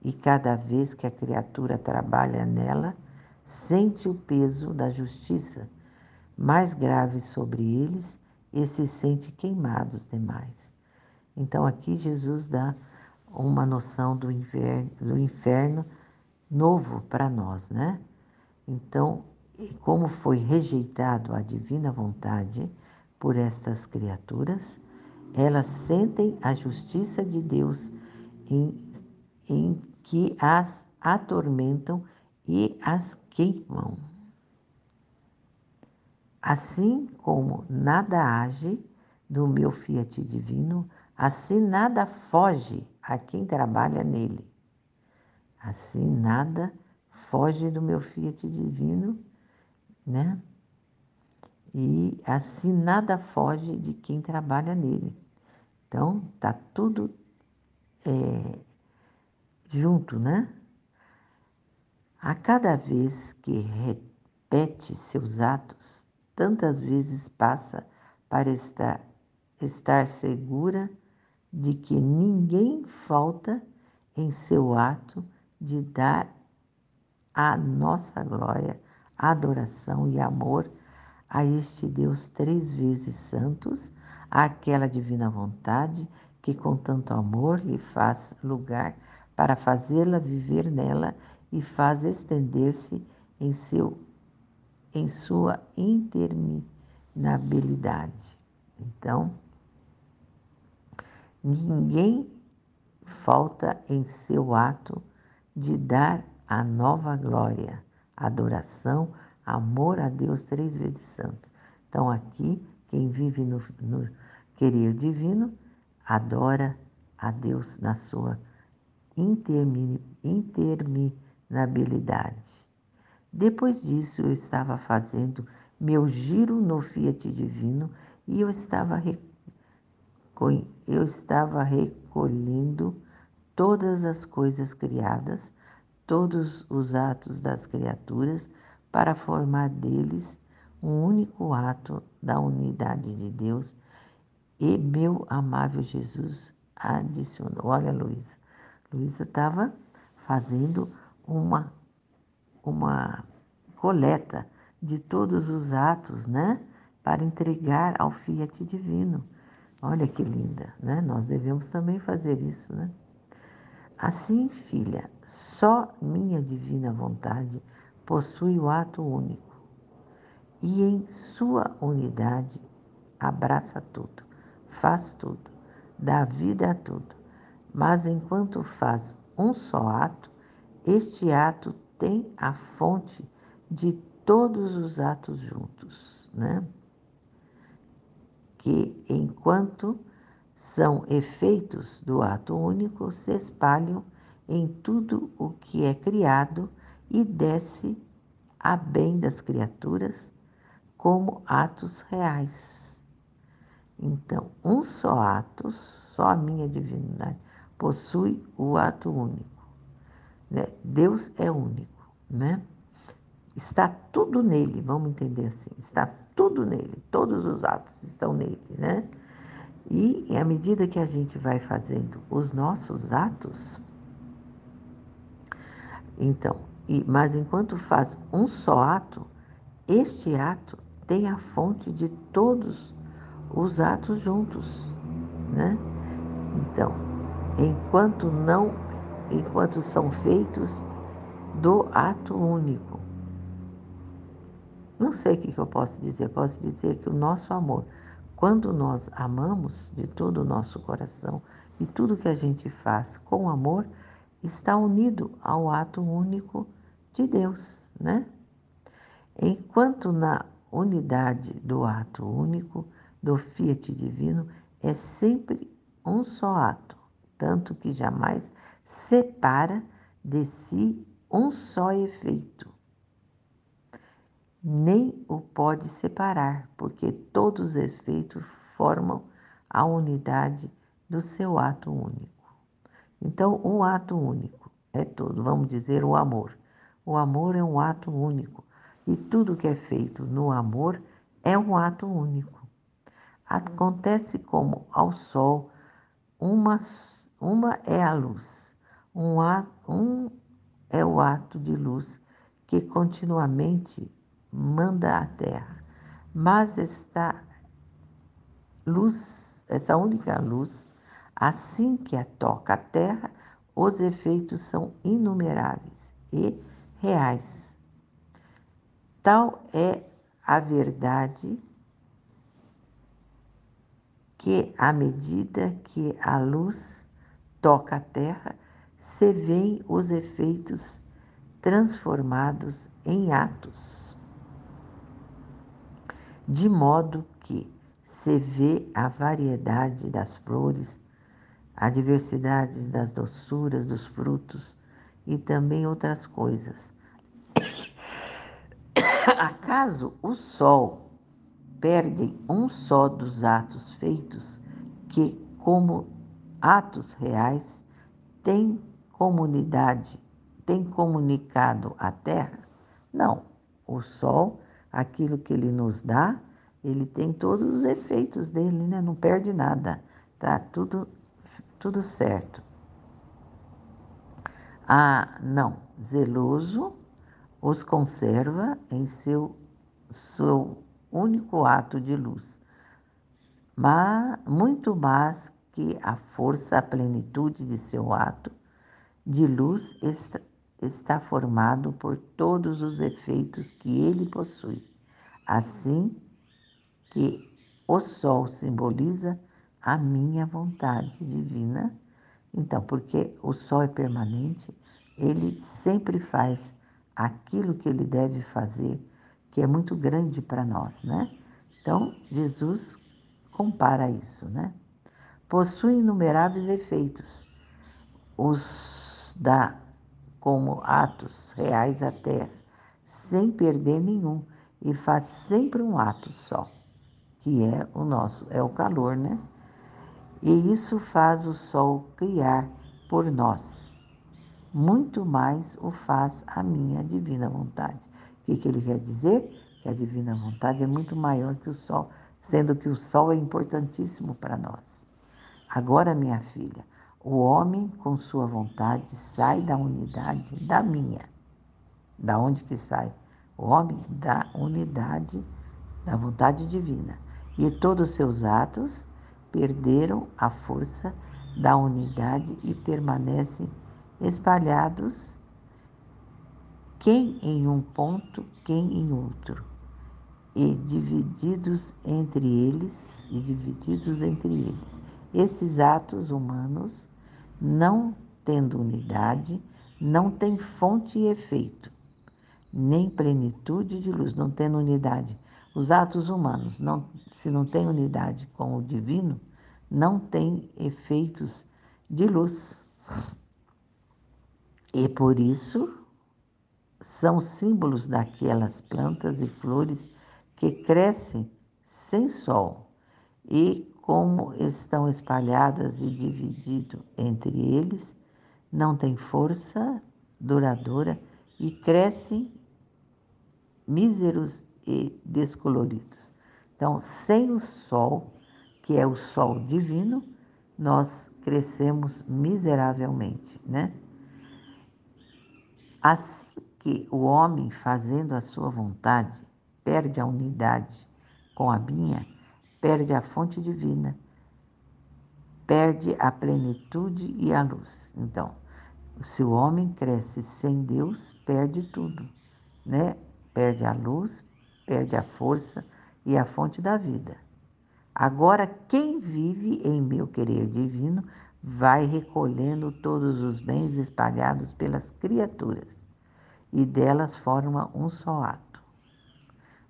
E cada vez que a criatura trabalha nela, sente o peso da justiça mais grave sobre eles e se sente queimados demais. Então aqui Jesus dá uma noção do inferno, do inferno novo para nós, né? Então, como foi rejeitado a divina vontade por estas criaturas, elas sentem a justiça de Deus em, em que as atormentam e as queimam. Assim como nada age do meu fiat divino, assim nada foge a quem trabalha nele. Assim nada foge do meu fiat divino, né? E assim nada foge de quem trabalha nele. Então, tá tudo é, junto, né? A cada vez que repete seus atos, tantas vezes passa para estar, estar segura de que ninguém falta em seu ato de dar a nossa glória, adoração e amor a este Deus três vezes santos, àquela divina vontade que com tanto amor lhe faz lugar para fazê-la viver nela e faz estender-se em seu em sua interminabilidade. Então, ninguém falta em seu ato de dar a nova glória, adoração, amor a Deus três vezes santo. Então, aqui, quem vive no, no querer divino, adora a Deus na sua interminabilidade. Depois disso, eu estava fazendo meu giro no Fiat Divino e eu estava, eu estava recolhendo todas as coisas criadas, todos os atos das criaturas, para formar deles um único ato da unidade de Deus. E meu amável Jesus adicionou. Olha, Luísa, Luísa estava fazendo uma uma coleta de todos os atos, né? Para entregar ao Fiat Divino. Olha que linda, né? Nós devemos também fazer isso, né? Assim, filha, só minha divina vontade possui o ato único e em sua unidade abraça tudo, faz tudo, dá vida a tudo. Mas enquanto faz um só ato, este ato tem a fonte de todos os atos juntos, né? Que enquanto são efeitos do ato único, se espalham em tudo o que é criado e desce a bem das criaturas como atos reais. Então, um só ato, só a minha divindade, possui o ato único. Né? Deus é único né? Está tudo nele, vamos entender assim, está tudo nele, todos os atos estão nele, né? E à medida que a gente vai fazendo os nossos atos, então, e, mas enquanto faz um só ato, este ato tem a fonte de todos os atos juntos, né? Então, enquanto não, enquanto são feitos do ato único. Não sei o que eu posso dizer, posso dizer que o nosso amor, quando nós amamos de todo o nosso coração e tudo que a gente faz com amor, está unido ao ato único de Deus, né? Enquanto na unidade do ato único, do Fiat divino, é sempre um só ato, tanto que jamais separa de si um só efeito. Nem o pode separar, porque todos os efeitos formam a unidade do seu ato único. Então, um ato único é todo, vamos dizer, o amor. O amor é um ato único e tudo que é feito no amor é um ato único. Acontece como ao sol, uma, uma é a luz, um, um é o ato de luz que continuamente manda a terra, mas esta luz, essa única luz, assim que a toca a terra, os efeitos são inumeráveis e reais. Tal é a verdade que, à medida que a luz toca a terra, se veem os efeitos transformados em atos, de modo que se vê a variedade das flores, a diversidade das doçuras dos frutos e também outras coisas. Acaso o sol perde um só dos atos feitos que, como atos reais, tem comunidade, tem comunicado à Terra? Não. O sol, aquilo que ele nos dá, ele tem todos os efeitos dele, né? Não perde nada. Tá tudo tudo certo. Ah, não. Zeloso os conserva em seu seu único ato de luz, mas muito mais que a força, a plenitude de seu ato de luz está, está formado por todos os efeitos que ele possui. Assim que o sol simboliza a minha vontade divina. Então, porque o sol é permanente, ele sempre faz aquilo que ele deve fazer que é muito grande para nós, né? Então, Jesus compara isso, né? Possui inumeráveis efeitos, os dá como atos reais à terra, sem perder nenhum, e faz sempre um ato só, que é o nosso, é o calor, né? E isso faz o sol criar por nós. Muito mais o faz a minha divina vontade. O que, que ele quer dizer? Que a divina vontade é muito maior que o sol, sendo que o sol é importantíssimo para nós. Agora, minha filha, o homem com sua vontade sai da unidade da minha. Da onde que sai? O homem da unidade da vontade divina. E todos os seus atos perderam a força da unidade e permanecem espalhados quem em um ponto, quem em outro, e divididos entre eles, e divididos entre eles. Esses atos humanos, não tendo unidade, não têm fonte e efeito, nem plenitude de luz, não tendo unidade. Os atos humanos, não, se não têm unidade com o divino, não têm efeitos de luz. E por isso são símbolos daquelas plantas e flores que crescem sem sol e como estão espalhadas e dividido entre eles, não têm força duradoura e crescem míseros e descoloridos. Então, sem o sol, que é o sol divino, nós crescemos miseravelmente, né? Assim que o homem, fazendo a sua vontade, perde a unidade com a minha, perde a fonte divina, perde a plenitude e a luz. Então, se o homem cresce sem Deus, perde tudo, né? Perde a luz, perde a força e a fonte da vida. Agora, quem vive em meu querer divino vai recolhendo todos os bens espalhados pelas criaturas e delas forma um só ato.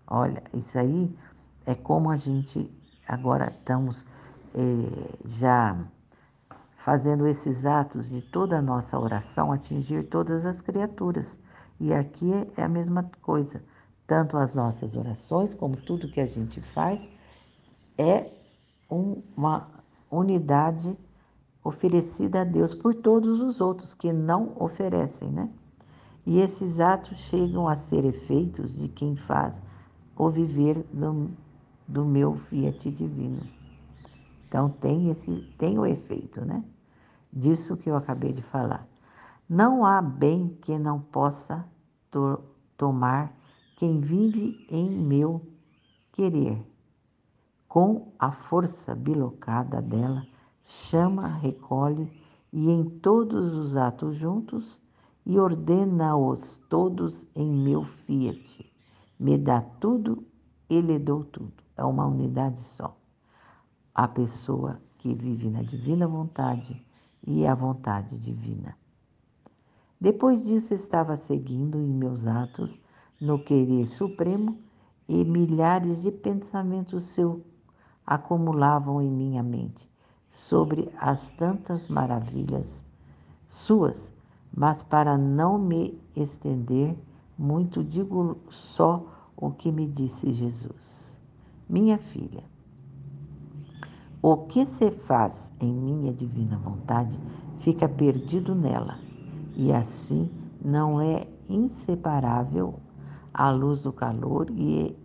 Olha, isso aí é como a gente agora estamos eh, já fazendo esses atos de toda a nossa oração atingir todas as criaturas. E aqui é a mesma coisa. Tanto as nossas orações, como tudo que a gente faz, é uma unidade oferecida a Deus por todos os outros que não oferecem, né? E esses atos chegam a ser efeitos de quem faz o viver do, do meu fiat divino. Então tem esse tem o efeito, né? Disso que eu acabei de falar. Não há bem que não possa to tomar quem vive em meu querer. Com a força bilocada dela, chama, recolhe e em todos os atos juntos e ordena-os todos em meu fiat. Me dá tudo e lhe dou tudo. É uma unidade só. A pessoa que vive na divina vontade e a vontade divina. Depois disso, estava seguindo em meus atos, no querer supremo, e milhares de pensamentos se acumulavam em minha mente sobre as tantas maravilhas suas, mas para não me estender muito, digo só o que me disse Jesus. Minha filha, o que se faz em minha divina vontade fica perdido nela, e assim não é inseparável a luz do calor, e,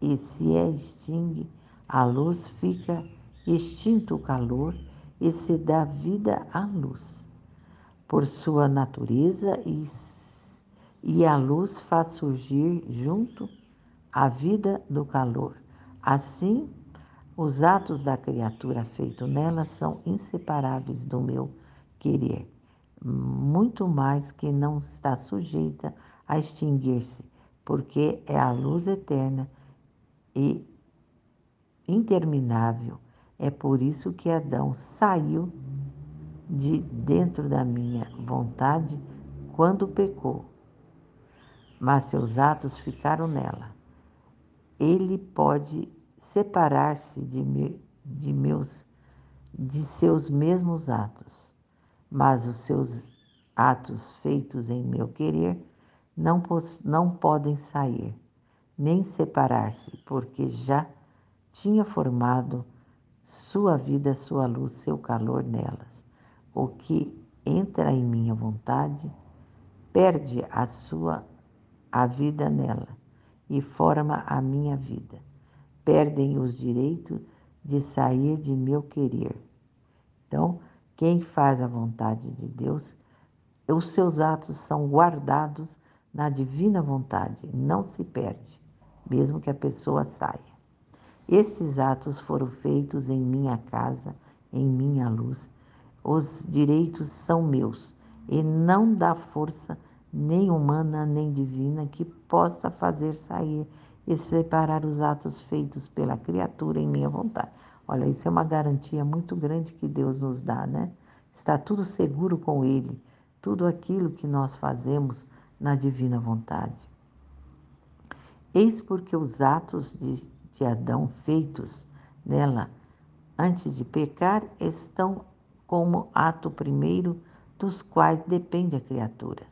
e se extingue a luz, fica extinto o calor e se dá vida à luz. Por sua natureza, e, e a luz faz surgir junto a vida do calor. Assim, os atos da criatura feito nela são inseparáveis do meu querer, muito mais que não está sujeita a extinguir-se, porque é a luz eterna e interminável. É por isso que Adão saiu de dentro da minha vontade quando pecou, mas seus atos ficaram nela. Ele pode separar-se de, me, de meus de seus mesmos atos, mas os seus atos feitos em meu querer não, não podem sair, nem separar-se, porque já tinha formado sua vida, sua luz, seu calor nelas. O que entra em minha vontade perde a sua a vida nela e forma a minha vida perdem os direitos de sair de meu querer. Então, quem faz a vontade de Deus, os seus atos são guardados na divina vontade, não se perde, mesmo que a pessoa saia. Estes atos foram feitos em minha casa, em minha luz. Os direitos são meus e não dá força nem humana nem divina que possa fazer sair e separar os atos feitos pela criatura em minha vontade. Olha, isso é uma garantia muito grande que Deus nos dá, né? Está tudo seguro com Ele, tudo aquilo que nós fazemos na divina vontade. Eis porque os atos de, de Adão feitos nela antes de pecar estão como ato primeiro dos quais depende a criatura,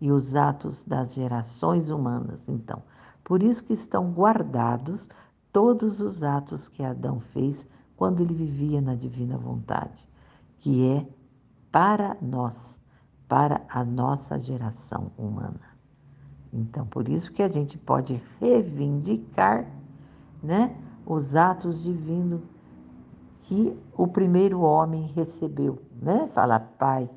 e os atos das gerações humanas, então, por isso que estão guardados todos os atos que Adão fez quando ele vivia na divina vontade, que é para nós, para a nossa geração humana. Então, por isso que a gente pode reivindicar, né, os atos divinos que o primeiro homem recebeu, né? Fala, Pai,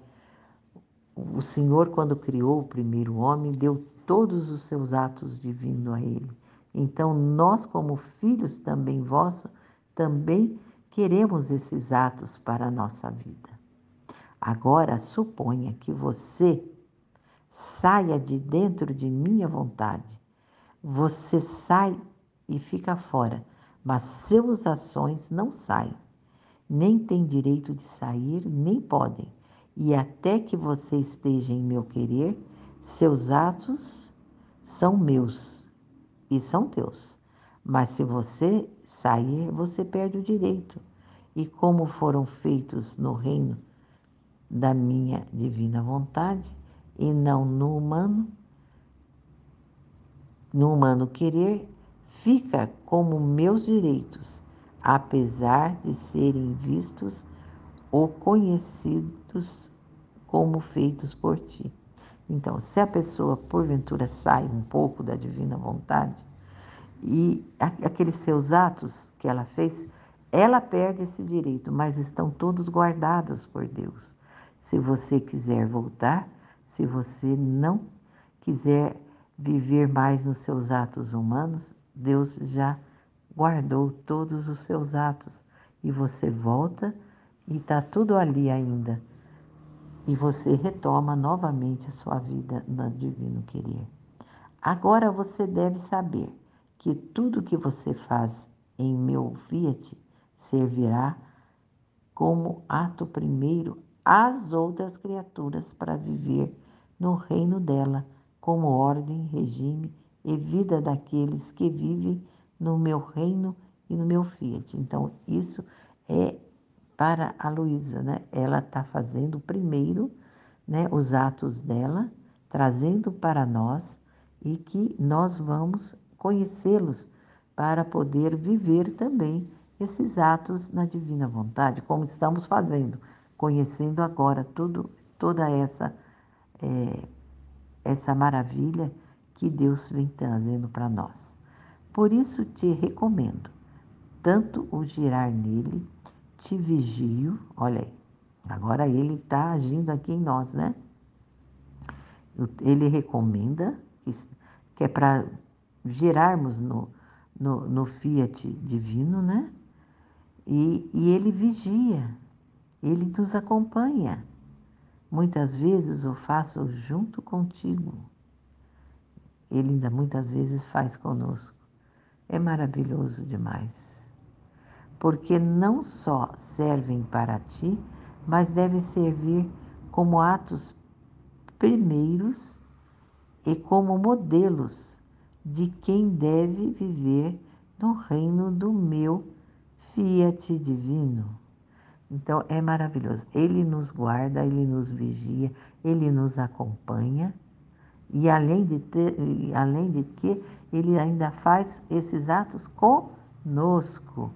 o Senhor quando criou o primeiro homem deu todos os seus atos divinos a Ele. Então, nós, como filhos também vossos, também queremos esses atos para a nossa vida. Agora, suponha que você saia de dentro de minha vontade. Você sai e fica fora, mas seus ações não saem. Nem tem direito de sair, nem podem. E até que você esteja em meu querer, seus atos são meus e são teus. Mas se você sair, você perde o direito. E como foram feitos no reino da minha divina vontade e não no humano, no humano querer, fica como meus direitos. Apesar de serem vistos ou conhecidos como feitos por ti. Então, se a pessoa porventura sai um pouco da divina vontade e aqueles seus atos que ela fez, ela perde esse direito, mas estão todos guardados por Deus. Se você quiser voltar, se você não quiser viver mais nos seus atos humanos, Deus já guardou todos os seus atos e você volta e está tudo ali ainda. E você retoma novamente a sua vida no divino querer. Agora você deve saber que tudo que você faz em meu fiat servirá como ato primeiro às outras criaturas para viver no reino dela, como ordem, regime e vida daqueles que vivem no meu reino e no meu fiat. Então, isso é para a Luísa, né? Ela está fazendo primeiro né, os atos dela, trazendo para nós e que nós vamos conhecê-los para poder viver também esses atos na divina vontade, como estamos fazendo, conhecendo agora tudo, toda essa é, essa maravilha que Deus vem trazendo para nós. Por isso te recomendo, tanto o girar nele, te vigio, olha aí, agora ele está agindo aqui em nós, né? Ele recomenda, que, que é para girarmos no, no, no fiat divino, né? E, e ele vigia, ele nos acompanha. Muitas vezes o faço junto contigo. Ele ainda muitas vezes faz conosco. É maravilhoso demais. Porque não só servem para ti, mas devem servir como atos primeiros e como modelos de quem deve viver no reino do meu fiat divino. Então é maravilhoso. Ele nos guarda, ele nos vigia, ele nos acompanha. E além de, ter, além de que, ele ainda faz esses atos conosco,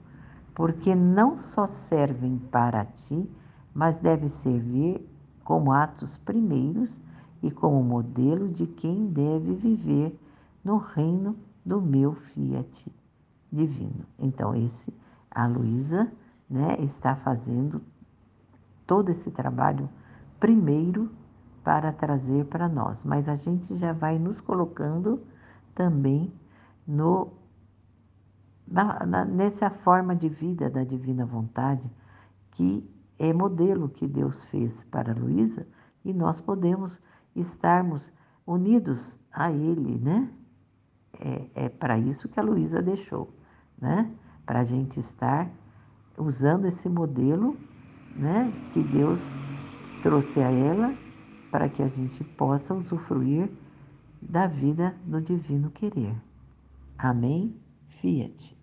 porque não só servem para ti, mas deve servir como atos primeiros e como modelo de quem deve viver no reino do meu fiat divino. Então, esse, a Luísa, né, está fazendo todo esse trabalho primeiro para trazer para nós, mas a gente já vai nos colocando também no na, na, nessa forma de vida da divina vontade que é modelo que Deus fez para Luísa e nós podemos estarmos unidos a Ele, né? É, é para isso que a Luísa deixou, né? Para a gente estar usando esse modelo, né? Que Deus trouxe a ela para que a gente possa usufruir da vida no divino querer. Amém? Fiat.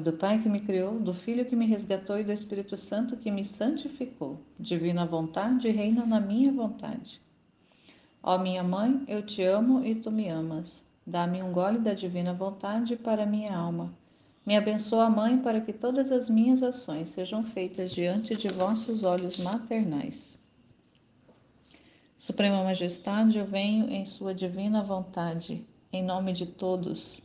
Do Pai que me criou, do Filho que me resgatou e do Espírito Santo que me santificou. Divina vontade reina na minha vontade. Ó minha mãe, eu te amo e tu me amas. Dá-me um gole da divina vontade para minha alma. Me abençoa, Mãe, para que todas as minhas ações sejam feitas diante de vossos olhos maternais. Suprema Majestade, eu venho em Sua divina vontade, em nome de todos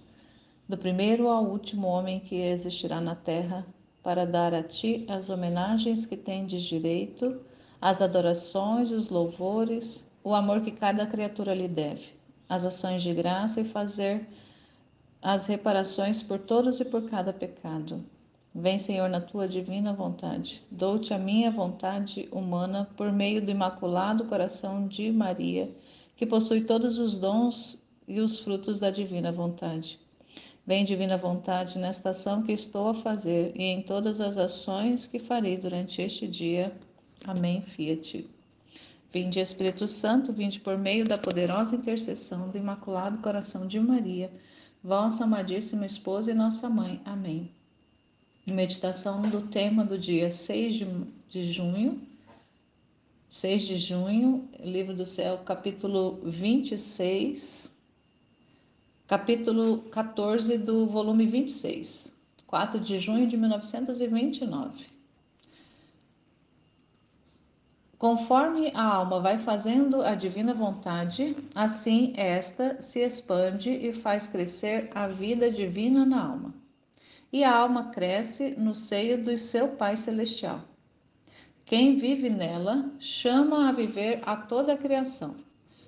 do primeiro ao último homem que existirá na terra, para dar a ti as homenagens que tendes direito, as adorações, os louvores, o amor que cada criatura lhe deve, as ações de graça e fazer as reparações por todos e por cada pecado. Vem, Senhor, na tua divina vontade. Dou-te a minha vontade humana por meio do imaculado coração de Maria, que possui todos os dons e os frutos da divina vontade. Vem, divina vontade, nesta ação que estou a fazer e em todas as ações que farei durante este dia. Amém. Fiat. Vinde, Espírito Santo, vinde por meio da poderosa intercessão do Imaculado Coração de Maria, vossa amadíssima esposa e nossa mãe. Amém. Meditação do tema do dia 6 de junho. 6 de junho, Livro do Céu, capítulo 26 capítulo 14 do volume 26, 4 de junho de 1929. Conforme a alma vai fazendo a divina vontade, assim esta se expande e faz crescer a vida divina na alma. E a alma cresce no seio do seu Pai Celestial. Quem vive nela chama a viver a toda a criação.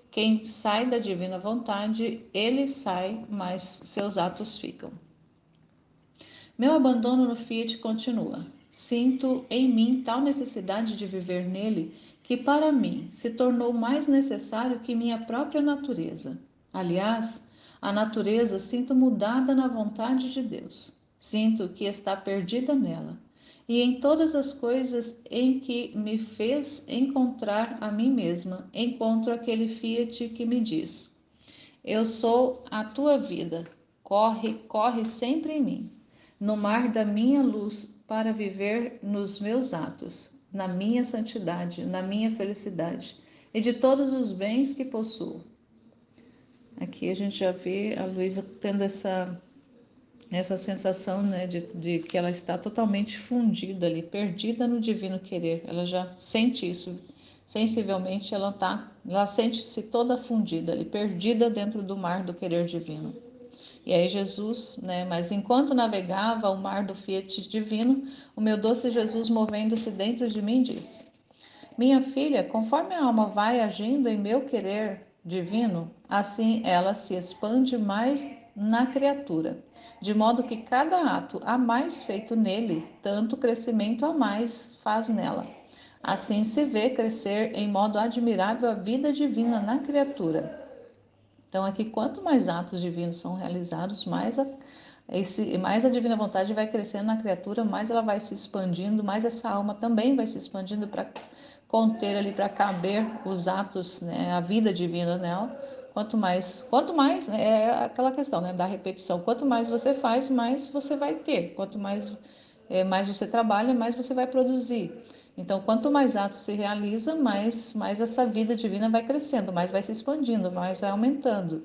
Quem sai da divina vontade, ele sai, mas seus atos ficam. Meu abandono no Fiat continua. Sinto em mim tal necessidade de viver nele que para mim se tornou mais necessário que minha própria natureza. Aliás, a natureza sinto mudada na vontade de Deus. Sinto que está perdida nela. E em todas as coisas em que me fez encontrar a mim mesma, encontro aquele Fiat que me diz: Eu sou a tua vida, corre, corre sempre em mim, no mar da minha luz, para viver nos meus atos, na minha santidade, na minha felicidade e de todos os bens que possuo. Aqui a gente já vê a Luísa tendo essa essa sensação né, de, de que ela está totalmente fundida ali, perdida no divino querer. Ela já sente isso, sensivelmente ela tá, ela sente-se toda fundida ali, perdida dentro do mar do querer divino. E aí Jesus, né? Mas enquanto navegava o mar do Fiat divino, o meu doce Jesus, movendo-se dentro de mim, disse: Minha filha, conforme a alma vai agindo em meu querer divino, assim ela se expande mais na criatura, de modo que cada ato a mais feito nele, tanto crescimento a mais faz nela. Assim se vê crescer em modo admirável a vida divina na criatura então, aqui, quanto mais atos divinos são realizados, mais a, esse, mais a divina vontade vai crescendo na criatura, mais ela vai se expandindo, mais essa alma também vai se expandindo para conter ali, para caber os atos, né, a vida divina nela. Quanto mais, quanto mais né, é aquela questão né, da repetição. Quanto mais você faz, mais você vai ter. Quanto mais, é, mais você trabalha, mais você vai produzir. Então, quanto mais atos se realiza, mais, mais essa vida divina vai crescendo, mais vai se expandindo, mais vai aumentando.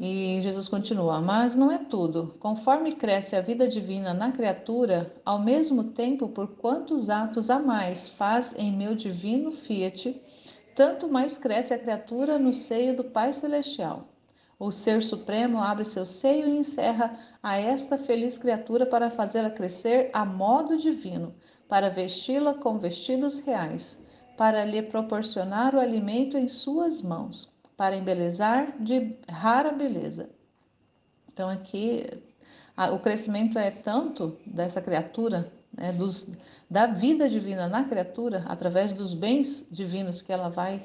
E Jesus continua: Mas não é tudo. Conforme cresce a vida divina na criatura, ao mesmo tempo, por quantos atos a mais faz em meu divino fiat, tanto mais cresce a criatura no seio do Pai Celestial. O Ser Supremo abre seu seio e encerra a esta feliz criatura para fazê-la crescer a modo divino para vesti-la com vestidos reais, para lhe proporcionar o alimento em suas mãos, para embelezar de rara beleza. Então, aqui o crescimento é tanto dessa criatura, né, dos, da vida divina na criatura, através dos bens divinos que ela vai,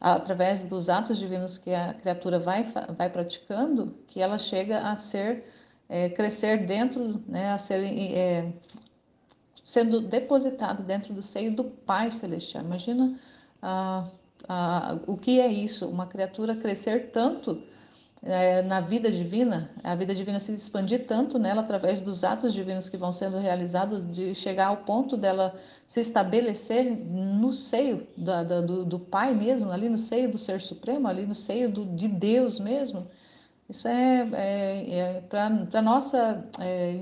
através dos atos divinos que a criatura vai, vai praticando, que ela chega a ser, é, crescer dentro, né, a ser é, sendo depositado dentro do seio do Pai Celestial. Imagina ah, ah, o que é isso, uma criatura crescer tanto é, na vida divina, a vida divina se expandir tanto nela através dos atos divinos que vão sendo realizados, de chegar ao ponto dela se estabelecer no seio da, da, do, do, Pai mesmo, ali no seio do Ser Supremo, ali no seio do, de Deus mesmo. Isso é, é, é para nossa é,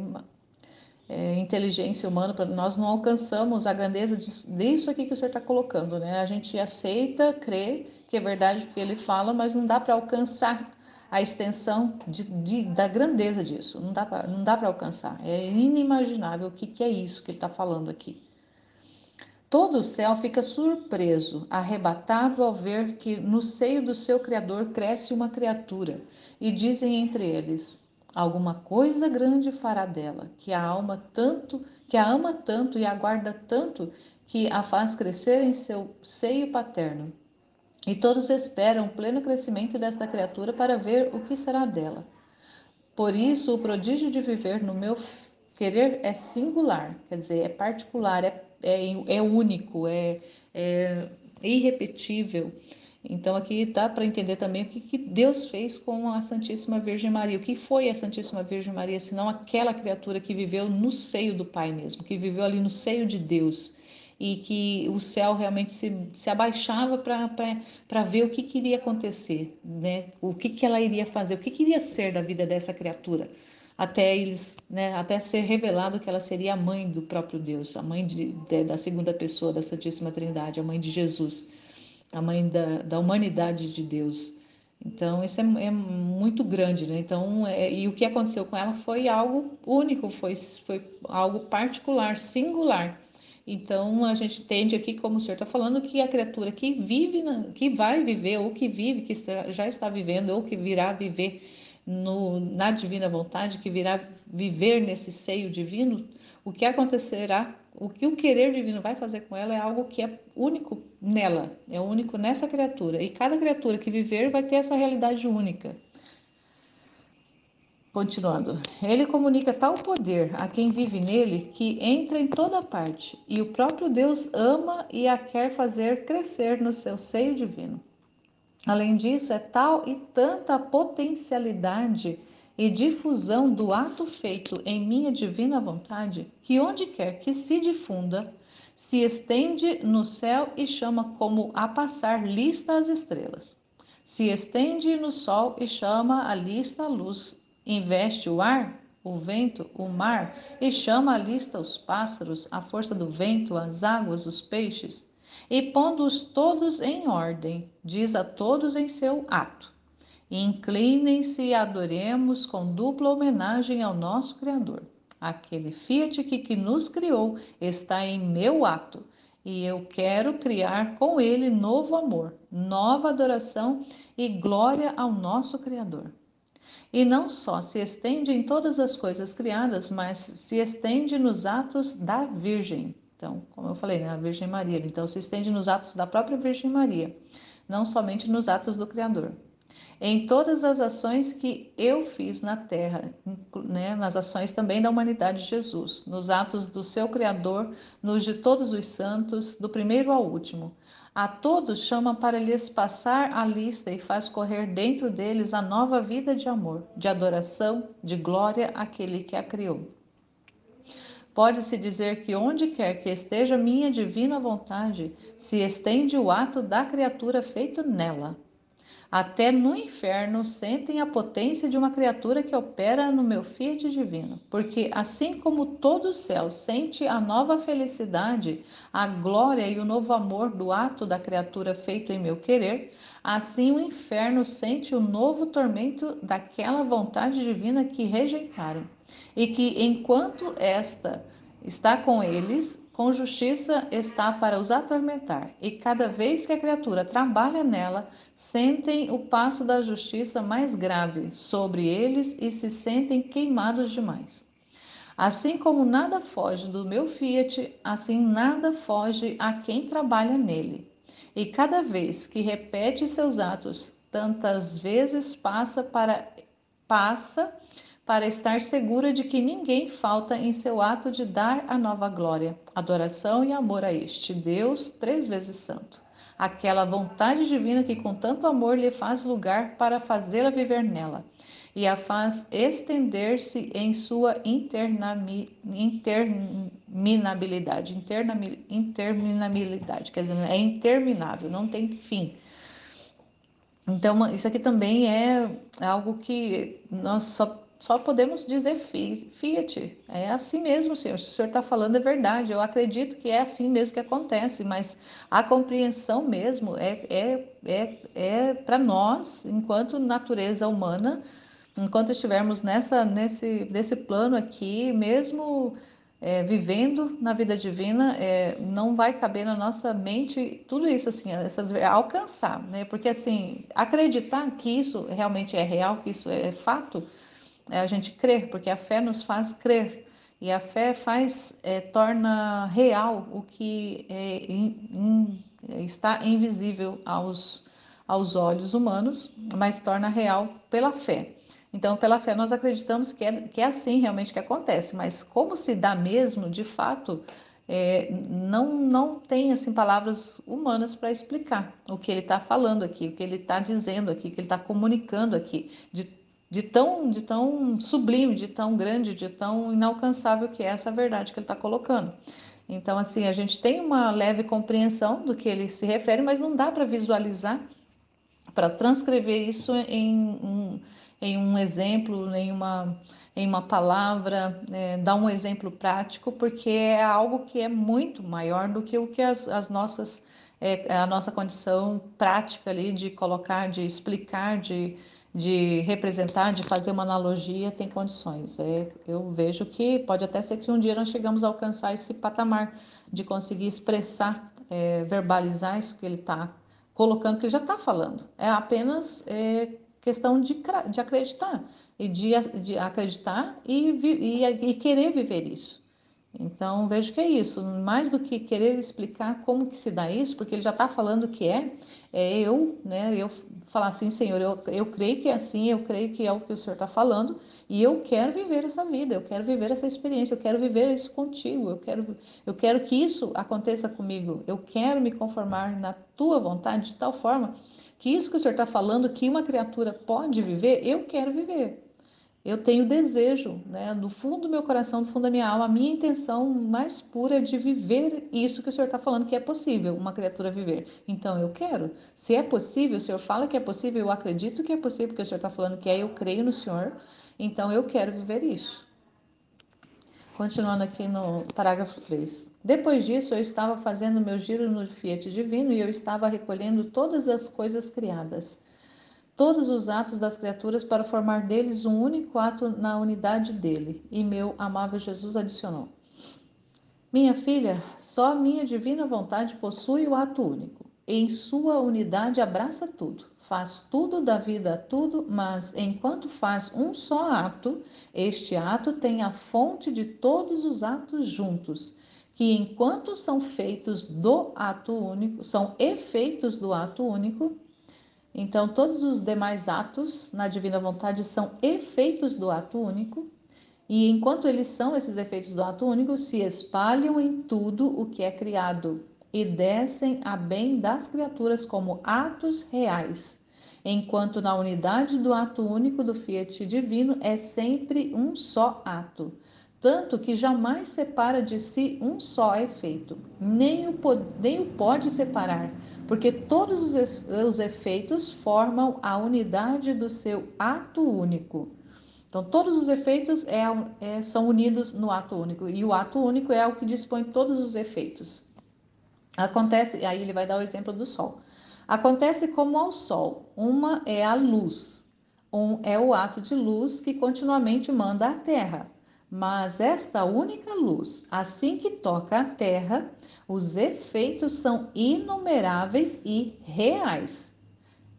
é, inteligência humana, nós não alcançamos a grandeza disso aqui que o senhor está colocando, né? A gente aceita, crê que é verdade o que ele fala, mas não dá para alcançar a extensão de, de, da grandeza disso, não dá para alcançar. É inimaginável o que, que é isso que ele está falando aqui. Todo o céu fica surpreso, arrebatado ao ver que no seio do seu Criador cresce uma criatura, e dizem entre eles: Alguma coisa grande fará dela, que a alma tanto, que a ama tanto e aguarda tanto, que a faz crescer em seu seio paterno. E todos esperam o pleno crescimento desta criatura para ver o que será dela. Por isso, o prodígio de viver no meu querer é singular, quer dizer, é particular, é, é, é único, é, é irrepetível. Então aqui dá para entender também o que, que, Deus fez com a Santíssima Virgem Maria. O que foi a Santíssima Virgem Maria, senão aquela criatura que viveu no seio do Pai mesmo, que viveu ali no seio de Deus e que o céu realmente se, se abaixava para ver o que, queria acontecer, né? o que, que ela iria fazer, o que queria ser da vida dessa criatura até eles, né, até ser revelado que ela seria a mãe do próprio Deus, a mãe de, de, da segunda pessoa da Santíssima Trindade, a mãe de Jesus, a mãe da, da humanidade de Deus. Então, isso é, é muito grande, né? Então, é, e o que aconteceu com ela foi algo único, foi, foi algo particular, singular. Então, a gente entende aqui, como o senhor está falando, que a criatura que vive, que vai viver, ou que vive, que já está vivendo, ou que virá viver no, na divina vontade, que virá viver nesse seio divino, o que acontecerá, o que o querer divino vai fazer com ela é algo que é único nela, é único nessa criatura. E cada criatura que viver vai ter essa realidade única. Continuando, ele comunica tal poder a quem vive nele que entra em toda parte, e o próprio Deus ama e a quer fazer crescer no seu seio divino. Além disso, é tal e tanta potencialidade e difusão do ato feito em minha divina vontade, que onde quer que se difunda, se estende no céu e chama como a passar lista as estrelas. Se estende no sol e chama a lista a luz. Investe o ar, o vento, o mar e chama a lista os pássaros, a força do vento, as águas, os peixes e pondo-os todos em ordem, diz a todos em seu ato. Inclinem-se e adoremos com dupla homenagem ao nosso Criador. Aquele Fiat que, que nos criou está em meu ato, e eu quero criar com ele novo amor, nova adoração e glória ao nosso Criador. E não só se estende em todas as coisas criadas, mas se estende nos atos da Virgem, então, como eu falei, né, a Virgem Maria, então se estende nos atos da própria Virgem Maria, não somente nos atos do Criador. Em todas as ações que eu fiz na terra, né, nas ações também da humanidade de Jesus, nos atos do seu Criador, nos de todos os santos, do primeiro ao último. A todos chama para lhes passar a lista e faz correr dentro deles a nova vida de amor, de adoração, de glória àquele que a criou. Pode-se dizer que onde quer que esteja minha divina vontade, se estende o ato da criatura feito nela. Até no inferno sentem a potência de uma criatura que opera no meu fiat divino, porque assim como todo o céu sente a nova felicidade, a glória e o novo amor do ato da criatura feito em meu querer, assim o inferno sente o novo tormento daquela vontade divina que rejeitaram. E que, enquanto esta está com eles, com justiça está para os atormentar, e cada vez que a criatura trabalha nela, sentem o passo da justiça mais grave sobre eles e se sentem queimados demais. Assim como nada foge do meu fiat, assim nada foge a quem trabalha nele. E cada vez que repete seus atos, tantas vezes passa para passa para estar segura de que ninguém falta em seu ato de dar a nova glória, adoração e amor a este Deus três vezes santo. Aquela vontade divina que com tanto amor lhe faz lugar para fazê-la viver nela e a faz estender-se em sua interminabilidade, interminabilidade, quer dizer, é interminável, não tem fim. Então, isso aqui também é algo que nós só só podemos dizer Fiat. É assim mesmo, Senhor. Se o Senhor está falando é verdade. Eu acredito que é assim mesmo que acontece, mas a compreensão mesmo é, é, é, é para nós, enquanto natureza humana, enquanto estivermos nessa, nesse, nesse plano aqui, mesmo é, vivendo na vida divina, é, não vai caber na nossa mente tudo isso, assim, essas, alcançar, né? Porque, assim, acreditar que isso realmente é real, que isso é fato é a gente crer, porque a fé nos faz crer. E a fé faz, é, torna real o que é, in, in, está invisível aos, aos olhos humanos, mas torna real pela fé. Então, pela fé, nós acreditamos que é, que é assim realmente que acontece, mas como se dá mesmo, de fato, é, não, não tem assim, palavras humanas para explicar o que ele está falando aqui, o que ele está dizendo aqui, o que ele está comunicando aqui, de de tão, de tão sublime, de tão grande, de tão inalcançável que é essa verdade que ele está colocando. Então, assim, a gente tem uma leve compreensão do que ele se refere, mas não dá para visualizar, para transcrever isso em um, em um exemplo, em uma, em uma palavra, é, dar um exemplo prático, porque é algo que é muito maior do que o que as, as nossas é, a nossa condição prática ali de colocar, de explicar, de, de representar, de fazer uma analogia tem condições. É, eu vejo que pode até ser que um dia nós chegamos a alcançar esse patamar de conseguir expressar, é, verbalizar isso que ele está colocando, que ele já está falando. É apenas é, questão de, de acreditar e de, de acreditar e, e, e querer viver isso. Então vejo que é isso, mais do que querer explicar como que se dá isso, porque ele já está falando que é, é eu, né? Eu falar assim, Senhor, eu, eu creio que é assim, eu creio que é o que o Senhor está falando, e eu quero viver essa vida, eu quero viver essa experiência, eu quero viver isso contigo, eu quero, eu quero que isso aconteça comigo, eu quero me conformar na tua vontade de tal forma que isso que o Senhor está falando, que uma criatura pode viver, eu quero viver. Eu tenho desejo, né, do fundo do meu coração, do fundo da minha alma, a minha intenção mais pura é de viver isso que o Senhor está falando que é possível uma criatura viver. Então eu quero. Se é possível, o Senhor fala que é possível, eu acredito que é possível, porque o Senhor está falando que é, eu creio no Senhor, então eu quero viver isso. Continuando aqui no parágrafo 3. Depois disso, eu estava fazendo meu giro no Fiat Divino e eu estava recolhendo todas as coisas criadas todos os atos das criaturas para formar deles um único ato na unidade dele. E meu amável Jesus adicionou: Minha filha, só minha divina vontade possui o ato único. Em sua unidade abraça tudo, faz tudo da vida a tudo, mas enquanto faz um só ato, este ato tem a fonte de todos os atos juntos, que enquanto são feitos do ato único, são efeitos do ato único, então, todos os demais atos na divina vontade são efeitos do ato único, e enquanto eles são esses efeitos do ato único, se espalham em tudo o que é criado e descem a bem das criaturas como atos reais, enquanto na unidade do ato único do Fiat divino é sempre um só ato, tanto que jamais separa de si um só efeito, nem o, nem o pode separar porque todos os, os efeitos formam a unidade do seu ato único. Então, todos os efeitos é, é, são unidos no ato único, e o ato único é o que dispõe todos os efeitos. Acontece, aí ele vai dar o exemplo do Sol. Acontece como ao Sol: uma é a luz, um é o ato de luz que continuamente manda à Terra. Mas esta única luz, assim que toca a terra, os efeitos são inumeráveis e reais.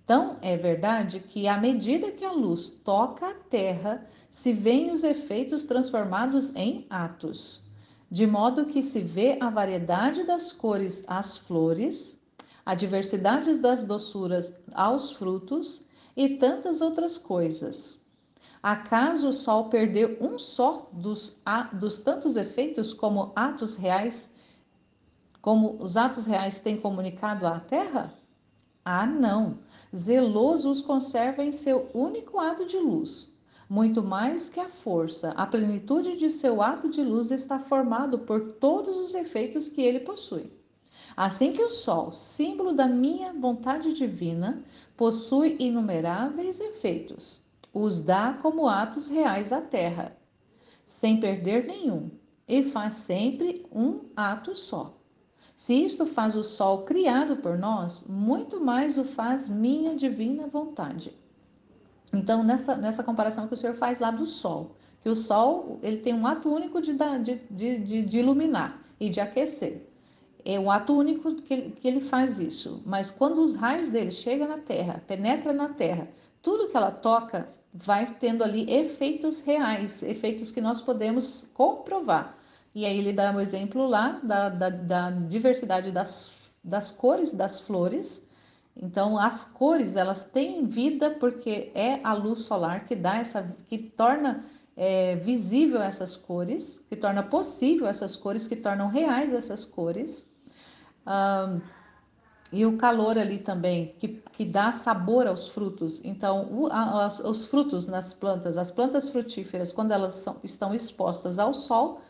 Então, é verdade que à medida que a luz toca a terra, se veem os efeitos transformados em atos, de modo que se vê a variedade das cores às flores, a diversidade das doçuras aos frutos e tantas outras coisas. Acaso o Sol perdeu um só dos, dos tantos efeitos como atos reais, como os atos reais têm comunicado à Terra? Ah, não! Zeloso os conserva em seu único ato de luz. Muito mais que a força, a plenitude de seu ato de luz está formado por todos os efeitos que ele possui. Assim que o Sol, símbolo da minha vontade divina, possui inumeráveis efeitos os dá como atos reais à terra, sem perder nenhum, e faz sempre um ato só. Se isto faz o sol criado por nós, muito mais o faz minha divina vontade. Então, nessa, nessa comparação que o Senhor faz lá do sol, que o sol ele tem um ato único de, de, de, de iluminar e de aquecer. É um ato único que ele, que ele faz isso. Mas quando os raios dele chegam na terra, penetra na terra, tudo que ela toca vai tendo ali efeitos reais, efeitos que nós podemos comprovar. E aí ele dá um exemplo lá da, da, da diversidade das, das cores das flores. Então, as cores elas têm vida porque é a luz solar que dá essa, que torna é, visível essas cores, que torna possível essas cores, que tornam reais essas cores. E o calor ali também, que, que dá sabor aos frutos. Então, o, a, os frutos nas plantas, as plantas frutíferas, quando elas são, estão expostas ao sol,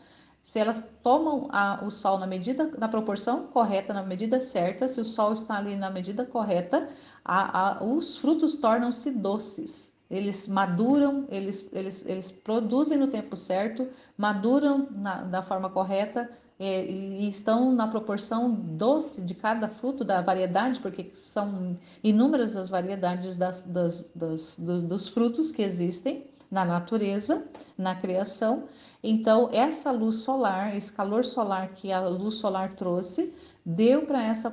se elas tomam a, o sol na medida, na proporção correta, na medida certa, se o sol está ali na medida correta, a, os frutos tornam-se doces. eles maduram, eles, eles, eles produzem no tempo certo, maduram na, da forma correta é, e estão na proporção doce de cada fruto da variedade, porque são inúmeras as variedades das, das, das, dos, dos frutos que existem na natureza, na criação. Então, essa luz solar, esse calor solar que a luz solar trouxe, deu para essa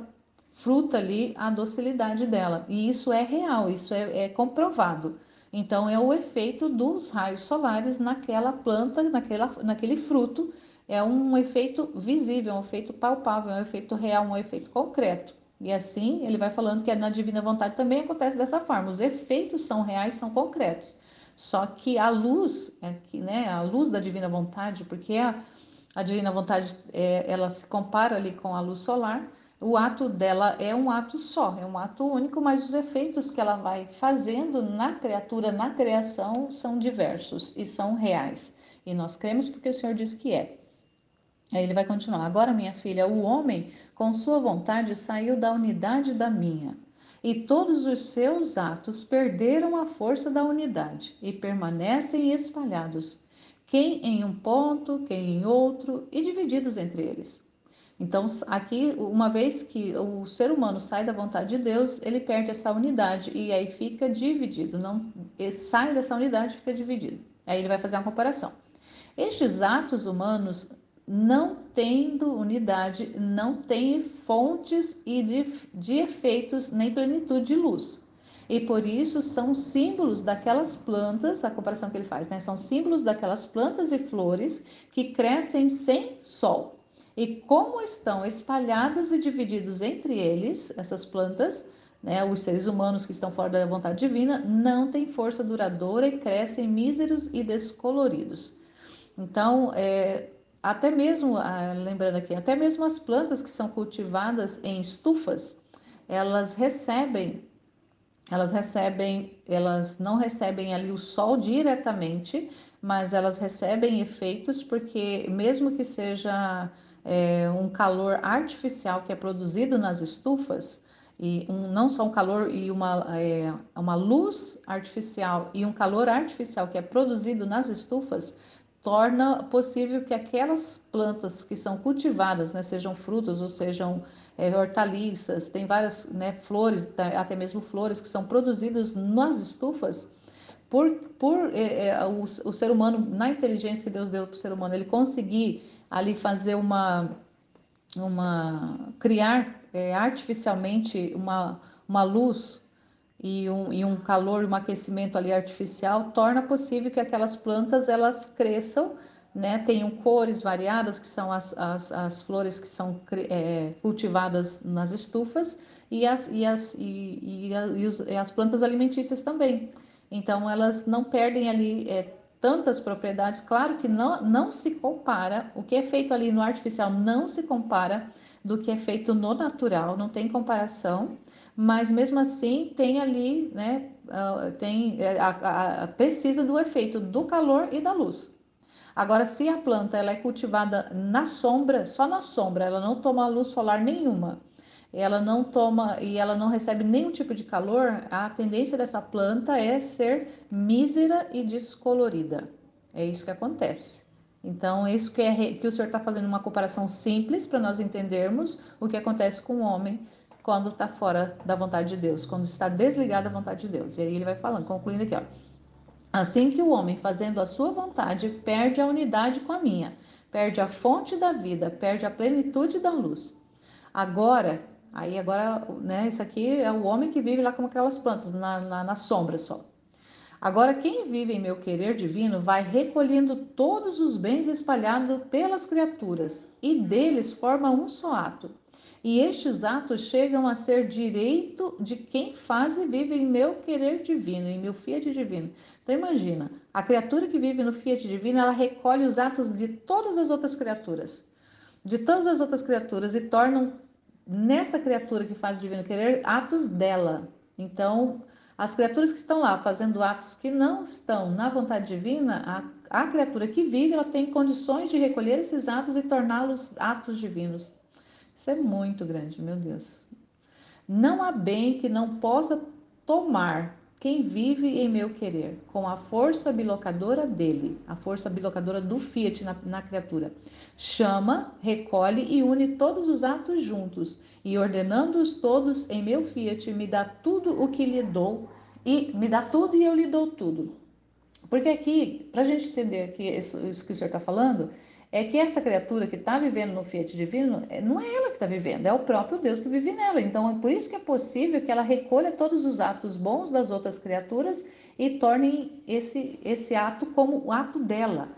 fruta ali a docilidade dela. E isso é real, isso é, é comprovado. Então, é o efeito dos raios solares naquela planta, naquela, naquele fruto. É um efeito visível, um efeito palpável, um efeito real, um efeito concreto. E assim, ele vai falando que na divina vontade também acontece dessa forma. Os efeitos são reais, são concretos. Só que a luz, é né, a luz da divina vontade, porque a, a divina vontade é, ela se compara ali com a luz solar, o ato dela é um ato só, é um ato único, mas os efeitos que ela vai fazendo na criatura, na criação, são diversos e são reais. E nós cremos porque o Senhor diz que é. Aí ele vai continuar: Agora, minha filha, o homem, com sua vontade, saiu da unidade da minha, e todos os seus atos perderam a força da unidade e permanecem espalhados, quem em um ponto, quem em outro, e divididos entre eles. Então, aqui, uma vez que o ser humano sai da vontade de Deus, ele perde essa unidade e aí fica dividido. Não, ele sai dessa unidade fica dividido. Aí ele vai fazer uma comparação. Estes atos humanos, não tendo unidade, não têm fontes e de, de efeitos nem plenitude de luz. E por isso são símbolos daquelas plantas, a comparação que ele faz, né? São símbolos daquelas plantas e flores que crescem sem sol e como estão espalhadas e divididos entre eles, essas plantas, né, os seres humanos que estão fora da vontade divina, não têm força duradoura e crescem míseros e descoloridos. Então, é, até mesmo, ah, lembrando aqui, até mesmo as plantas que são cultivadas em estufas, elas recebem, elas recebem, elas não recebem ali o sol diretamente, mas elas recebem efeitos porque mesmo que seja é, um calor artificial que é produzido nas estufas, e um, não só um calor e uma, é, uma luz artificial e um calor artificial que é produzido nas estufas, torna possível que aquelas plantas que são cultivadas, né, sejam frutos ou sejam é, hortaliças, tem várias né, flores, até mesmo flores que são produzidas nas estufas, por, por é, é, o, o, ser humano, na inteligência que Deus deu para o ser humano, ele conseguir ali fazer uma, uma criar é, artificialmente uma, uma luz e um, e um calor, um aquecimento ali artificial, torna possível que aquelas plantas elas cresçam, né? Tenham cores variadas, que são as, as, as flores que são é, cultivadas nas estufas, e as, e, as, e, e, os, e as plantas alimentícias também. Então, elas não perdem ali é, tantas propriedades. Claro que não, não se compara, o que é feito ali no artificial não se compara do que é feito no natural, não tem comparação, mas mesmo assim tem ali, né, ah, tem, é, a, a, precisa do efeito do calor e da luz. Agora, se a planta ela é cultivada na sombra, só na sombra, ela não toma luz solar nenhuma, ela não toma e ela não recebe nenhum tipo de calor, a tendência dessa planta é ser mísera e descolorida. É isso que acontece. Então, é isso que, é, que o senhor está fazendo uma comparação simples para nós entendermos o que acontece com o homem quando está fora da vontade de Deus, quando está desligado da vontade de Deus. E aí ele vai falando, concluindo aqui, ó. Assim que o homem, fazendo a sua vontade, perde a unidade com a minha, perde a fonte da vida, perde a plenitude da luz. Agora Aí agora, né, isso aqui é o homem que vive lá como aquelas plantas, na, na, na sombra só. Agora, quem vive em meu querer divino vai recolhendo todos os bens espalhados pelas criaturas e deles forma um só ato. E estes atos chegam a ser direito de quem faz e vive em meu querer divino, em meu fiat divino. Então imagina, a criatura que vive no fiat divino, ela recolhe os atos de todas as outras criaturas, de todas as outras criaturas e tornam nessa criatura que faz o divino querer atos dela. Então, as criaturas que estão lá fazendo atos que não estão na vontade divina, a, a criatura que vive, ela tem condições de recolher esses atos e torná-los atos divinos. Isso é muito grande, meu Deus. Não há bem que não possa tomar quem vive em meu querer, com a força bilocadora dele, a força bilocadora do Fiat na, na, criatura. Chama, recolhe e une todos os atos juntos, e ordenando-os todos em meu Fiat, me dá tudo o que lhe dou, e me dá tudo e eu lhe dou tudo. Porque aqui, para a gente entender que isso, isso que o senhor está falando, é que essa criatura que está vivendo no Fiat divino, é, não é ela que está vivendo, é o próprio Deus que vive nela. Então, é por isso que é possível que ela recolha todos os atos bons das outras criaturas e torne esse, esse ato como o ato dela.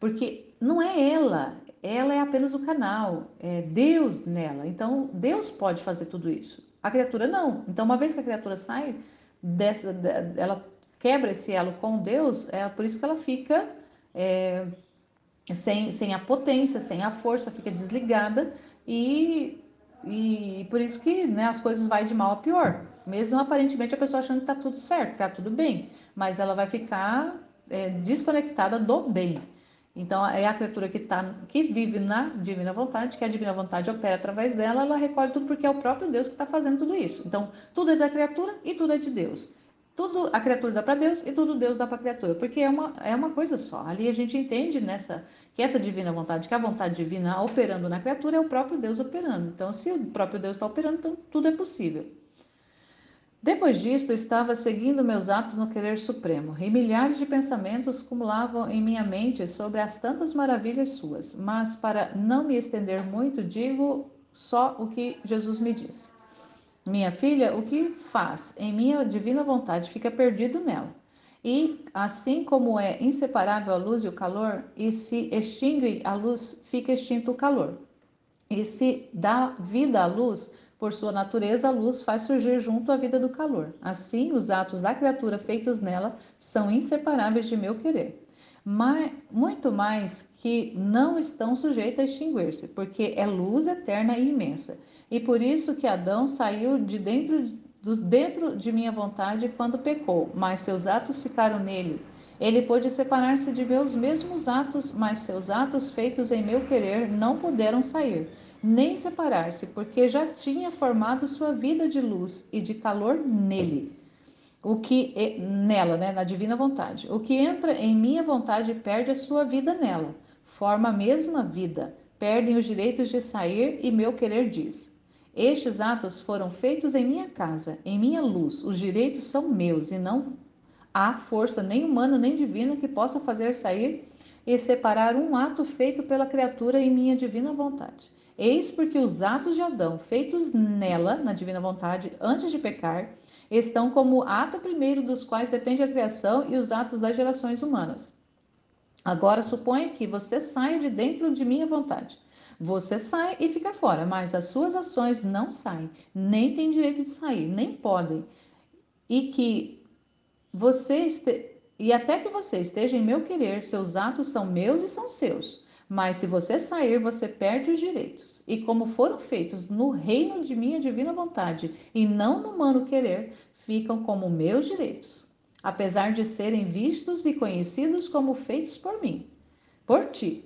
Porque não é ela, ela é apenas o canal, é Deus nela. Então, Deus pode fazer tudo isso. A criatura não. Então, uma vez que a criatura sai dessa, ela quebra esse elo com Deus, é por isso que ela fica é, sem, sem a potência, sem a força, fica desligada e, e por isso que né, as coisas vai de mal a pior. Mesmo aparentemente a pessoa achando que está tudo certo, está tudo bem, mas ela vai ficar é, desconectada do bem. Então é a criatura que, tá, que vive na divina vontade, que a divina vontade opera através dela, ela recolhe tudo porque é o próprio Deus que está fazendo tudo isso. Então tudo é da criatura e tudo é de Deus. Tudo a criatura dá para Deus e tudo Deus dá para a criatura, porque é uma, é uma coisa só. Ali a gente entende nessa que essa divina vontade, que a vontade divina operando na criatura é o próprio Deus operando. Então, se o próprio Deus está operando, então tudo é possível. Depois disto, estava seguindo meus atos no querer supremo, e milhares de pensamentos cumulavam em minha mente sobre as tantas maravilhas suas. Mas, para não me estender muito, digo só o que Jesus me disse. Minha filha, o que faz em minha divina vontade fica perdido nela. E assim como é inseparável a luz e o calor, e se extingue a luz, fica extinto o calor. E se dá vida à luz, por sua natureza, a luz faz surgir junto a vida do calor. Assim, os atos da criatura feitos nela são inseparáveis de meu querer. Mas, muito mais que não estão sujeitos a extinguir-se, porque é luz eterna e imensa. E por isso que Adão saiu de dentro, dentro de minha vontade quando pecou, mas seus atos ficaram nele. Ele pôde separar-se de meus mesmos atos, mas seus atos feitos em meu querer não puderam sair, nem separar-se, porque já tinha formado sua vida de luz e de calor nele. O que nela, né, na divina vontade. O que entra em minha vontade perde a sua vida nela, forma a mesma vida, perdem os direitos de sair e meu querer diz: estes atos foram feitos em minha casa, em minha luz. Os direitos são meus e não há força nem humana nem divina que possa fazer sair e separar um ato feito pela criatura em minha divina vontade. Eis porque os atos de Adão, feitos nela, na divina vontade, antes de pecar, estão como ato primeiro dos quais depende a criação e os atos das gerações humanas. Agora suponha que você saia de dentro de minha vontade. Você sai e fica fora, mas as suas ações não saem, nem têm direito de sair, nem podem. E que você este... e até que você esteja em meu querer, seus atos são meus e são seus. Mas se você sair, você perde os direitos. E como foram feitos no reino de minha divina vontade e não no humano querer, ficam como meus direitos, apesar de serem vistos e conhecidos como feitos por mim, por ti.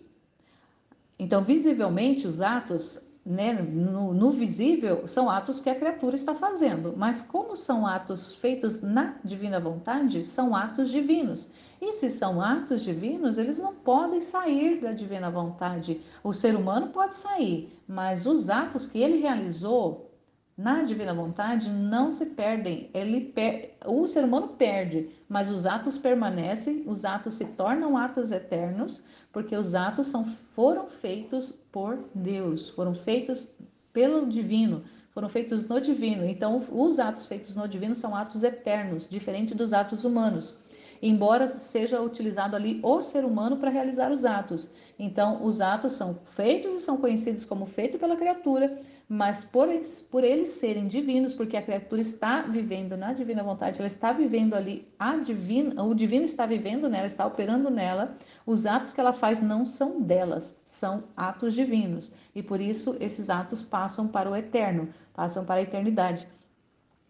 Então, visivelmente, os atos, né, no, no, visível, são atos que a criatura está fazendo, mas como são atos feitos na divina vontade, são atos divinos. E se são atos divinos, eles não podem sair da divina vontade. O ser humano pode sair, mas os atos que ele realizou na divina vontade não se perdem. Ele per... O ser humano perde, mas os atos permanecem, os atos se tornam atos eternos, porque os atos são, foram feitos por Deus, foram feitos pelo divino, foram feitos no divino. Então, os atos feitos no divino são atos eternos, diferente dos atos humanos embora seja utilizado ali o ser humano para realizar os atos. Então, os atos são feitos e são conhecidos como feitos pela criatura, mas por, por eles serem divinos, porque a criatura está vivendo na divina vontade, ela está vivendo ali, a divina, o divino está vivendo nela, está operando nela, os atos que ela faz não são delas, são atos divinos. E por isso esses atos passam para o eterno, passam para a eternidade.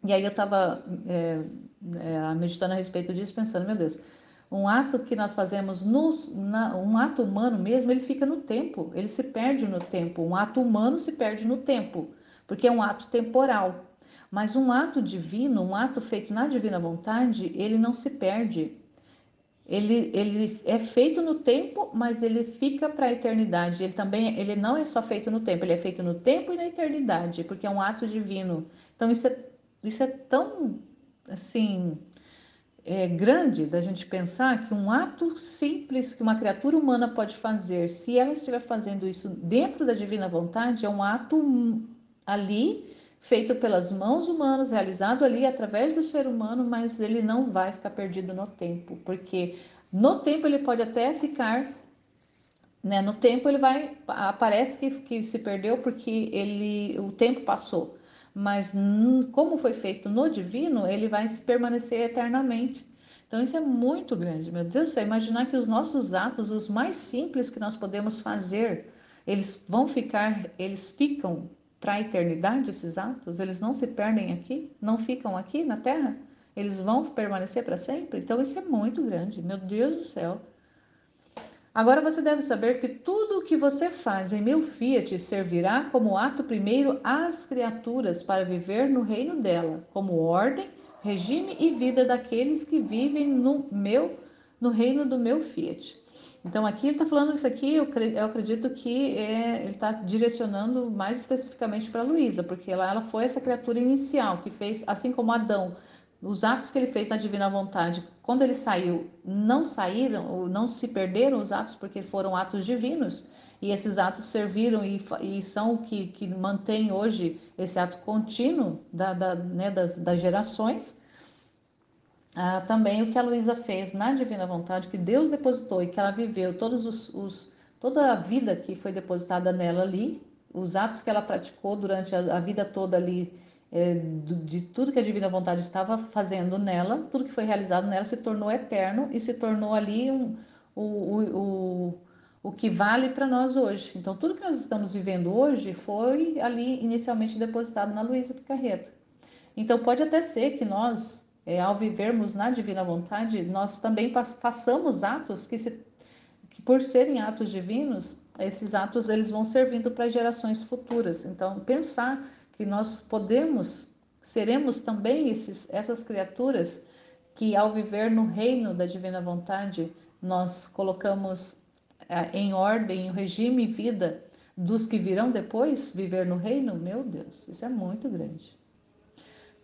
E aí eu estava é, é, meditando a respeito disso, pensando, meu Deus, um ato que nós fazemos, nos, na, um ato humano mesmo, ele fica no tempo, ele se perde no tempo. Um ato humano se perde no tempo, porque é um ato temporal. Mas um ato divino, um ato feito na divina vontade, ele não se perde. Ele, ele é feito no tempo, mas ele fica para a eternidade. Ele também ele não é só feito no tempo, ele é feito no tempo e na eternidade, porque é um ato divino. Então isso é, isso é tão assim é, grande da gente pensar que um ato simples que uma criatura humana pode fazer, se ela estiver fazendo isso dentro da divina vontade, é um ato ali feito pelas mãos humanas, realizado ali através do ser humano, mas ele não vai ficar perdido no tempo, porque no tempo ele pode até ficar, né? No tempo ele vai, aparece que, que se perdeu porque ele, o tempo passou, mas como foi feito no divino, ele vai permanecer eternamente. Então isso é muito grande, meu Deus do céu, imaginar que os nossos atos, os mais simples que nós podemos fazer, eles vão ficar, eles ficam para a eternidade esses atos? Eles não se perdem aqui? Não ficam aqui na Terra? Eles vão permanecer para sempre? Então isso é muito grande, meu Deus do céu. Agora você deve saber que tudo o que você faz em meu fiat servirá como ato primeiro às criaturas para viver no reino dela, como ordem, regime e vida daqueles que vivem no meu no reino do meu fiat. Então, aqui ele está falando isso aqui, eu, eu acredito que é, ele está direcionando mais especificamente para Luísa, porque ela, ela foi essa criatura inicial que fez, assim como Adão, os atos que ele fez na divina vontade, quando ele saiu, não saíram, ou não se perderam os atos, porque foram atos divinos, e esses atos serviram e, e são o que, que mantém hoje esse ato contínuo da, da, né, das, das gerações. Ah, também o que a Luísa fez na Divina Vontade, que Deus depositou e que ela viveu, todos os, os, toda a vida que foi depositada nela ali, os atos que ela praticou durante a, a vida toda ali, de, de tudo que a Divina Vontade estava fazendo nela, tudo que foi realizado nela se tornou eterno e se tornou ali um, o, o, o, o que vale para nós hoje. Então, tudo que nós estamos vivendo hoje foi ali inicialmente depositado na Luísa Picarreta. Então, pode até ser que nós é, ao vivermos na divina vontade, nós também façamos atos que, se, que, por serem atos divinos, esses atos eles vão servindo para gerações futuras. Então, pensar que nós podemos, seremos também esses, essas criaturas que, ao viver no reino da divina vontade, nós colocamos é, em ordem o regime e vida dos que virão depois viver no reino, meu Deus, isso é muito grande.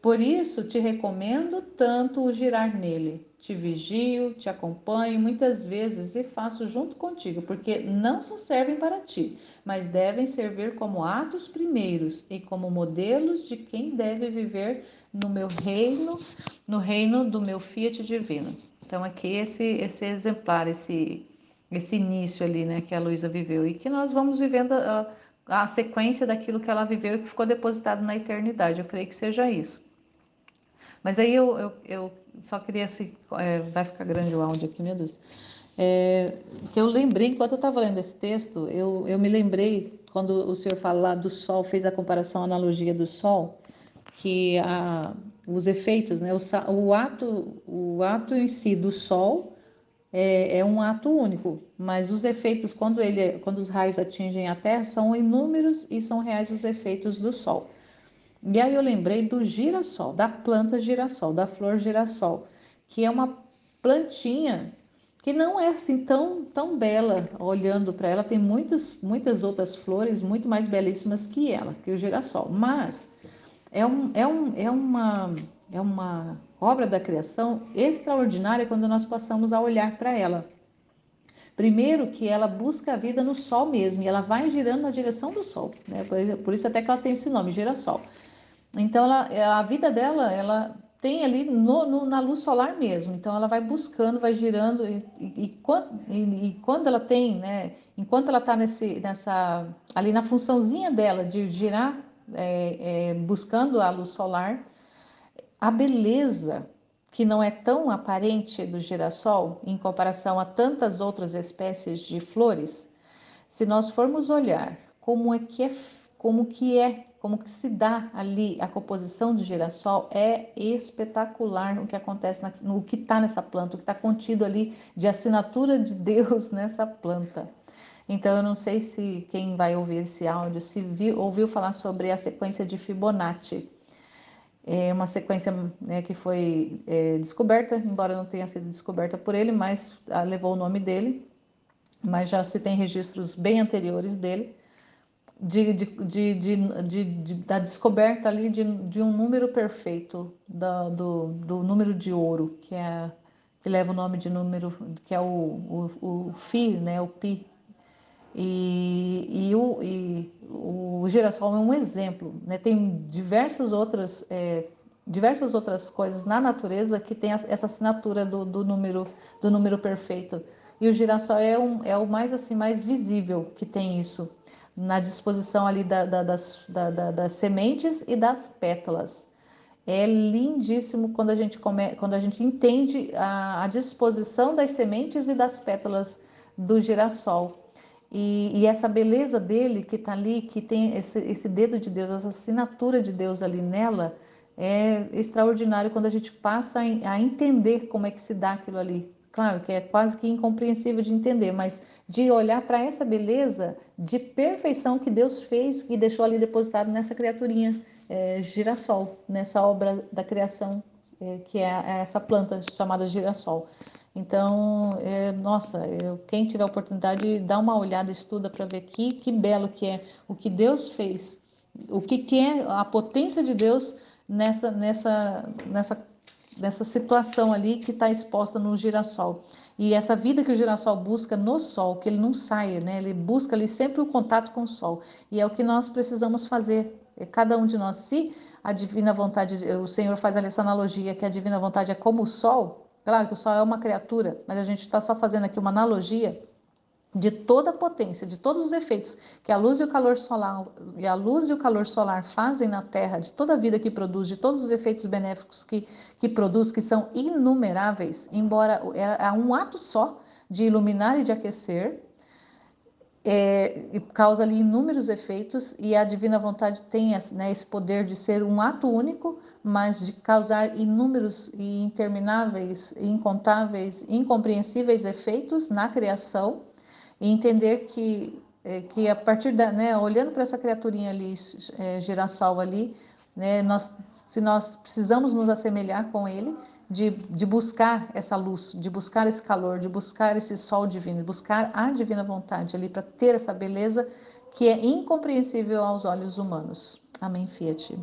Por isso te recomendo tanto o girar nele. Te vigio, te acompanho muitas vezes e faço junto contigo, porque não só servem para ti, mas devem servir como atos primeiros e como modelos de quem deve viver no meu reino, no reino do meu fiat divino. Então aqui esse esse exemplar, esse esse início ali, né, que a Luísa viveu e que nós vamos vivendo a, a sequência daquilo que ela viveu e que ficou depositado na eternidade. Eu creio que seja isso. Mas aí eu, eu, eu só queria assim, é, vai ficar grande o áudio aqui, meu Deus. É, que eu lembrei, enquanto eu estava lendo esse texto, eu, eu me lembrei, quando o senhor fala lá do sol, fez a comparação, a analogia do sol, que a, os efeitos, né, o, o, ato, o ato em si do sol é, é, um ato único, mas os efeitos, quando, ele, quando os raios atingem a Terra, são inúmeros e são reais os efeitos do sol. E aí eu lembrei do girassol, da planta girassol, da flor girassol, que é uma plantinha que não é assim tão, tão bela olhando para ela, tem muitas, muitas outras flores muito mais belíssimas que ela, que o girassol, mas é, um, é, um, é, uma, é uma obra da criação extraordinária quando nós passamos a olhar para ela. Primeiro que ela busca a vida no sol mesmo, e ela vai girando na direção do sol, né? por isso até que ela tem esse nome, girassol. Então, ela, é, a vida dela, ela tem ali no, no, na luz solar mesmo. Então, ela vai buscando, vai girando e, e, e, quando, e quando, ela tem, né? Enquanto ela está nessa ali na funçãozinha dela de girar, é, é, buscando a luz solar, a beleza que não é tão aparente do girassol em comparação a tantas outras espécies de flores, se nós formos olhar como é que é, como que é como que se dá ali a composição do girassol é espetacular o que acontece, na, no que está nessa planta, o que está contido ali de assinatura de Deus nessa planta. Então eu não sei se quem vai ouvir esse áudio se viu, ouviu falar sobre a sequência de Fibonacci. É uma sequência né, que foi é, descoberta, embora não tenha sido descoberta por ele, mas ah, levou o nome dele. Mas já se tem registros bem anteriores dele de, de, de, da descoberta ali de, de um número perfeito da, do, do número de ouro, que, é, que leva o nome de número, que é o, o, o Fi, né, o Pi. E, e, o, e o girassol é um exemplo, né? tem diversas outras, é, diversas outras coisas na natureza que tem essa assinatura do, do, número, do número perfeito. E o girassol é, um, é o mais assim mais visível que tem isso na disposição ali da, da, das, da, das sementes e das pétalas. É lindíssimo quando a gente, come, quando a gente entende a, a disposição das sementes e das pétalas do girassol. E, e, essa beleza dele que está ali, que tem esse, esse, dedo de Deus, essa assinatura de Deus ali nela, é extraordinário quando a gente passa a, entender como é que se dá aquilo ali. Claro que é quase que incompreensível de entender, mas de olhar para essa beleza de perfeição que Deus fez e deixou ali depositado nessa criaturinha é, girassol, nessa obra da criação, é, que é, é essa planta chamada girassol. Então, é, nossa, eu, quem tiver oportunidade, dá uma olhada, estuda para ver que, que belo que é o que Deus fez, o que, que é a potência de Deus nessa, nessa, nessa, nessa situação ali que está exposta no girassol. E essa vida que o girassol busca no sol, que ele não saia, né? Ele busca ali sempre o contato com o sol. E é o que nós precisamos fazer. É cada um de nós, se a divina vontade, o Senhor faz essa analogia que a divina vontade é como o sol. Claro que o sol é uma criatura, mas a gente está só fazendo aqui uma analogia de toda a potência, de todos os efeitos que a luz e o calor solar e a luz e o calor solar fazem na Terra, de toda a vida que produz, de todos os efeitos benéficos que, que produz, que são inumeráveis, embora é um ato só de iluminar e de aquecer, é, causa ali inúmeros efeitos e a divina vontade tem né, esse poder de ser um ato único, mas de causar inúmeros e intermináveis, incontáveis, incompreensíveis efeitos na criação e entender que, é, que a partir da, né, olhando para essa criaturinha ali, é, girassol ali, né, nós, se nós precisamos nos assemelhar com ele, de, de buscar essa luz, de buscar esse calor, de buscar esse sol divino, de buscar a divina vontade ali para ter essa beleza que é incompreensível aos olhos humanos. Amém, Fiat.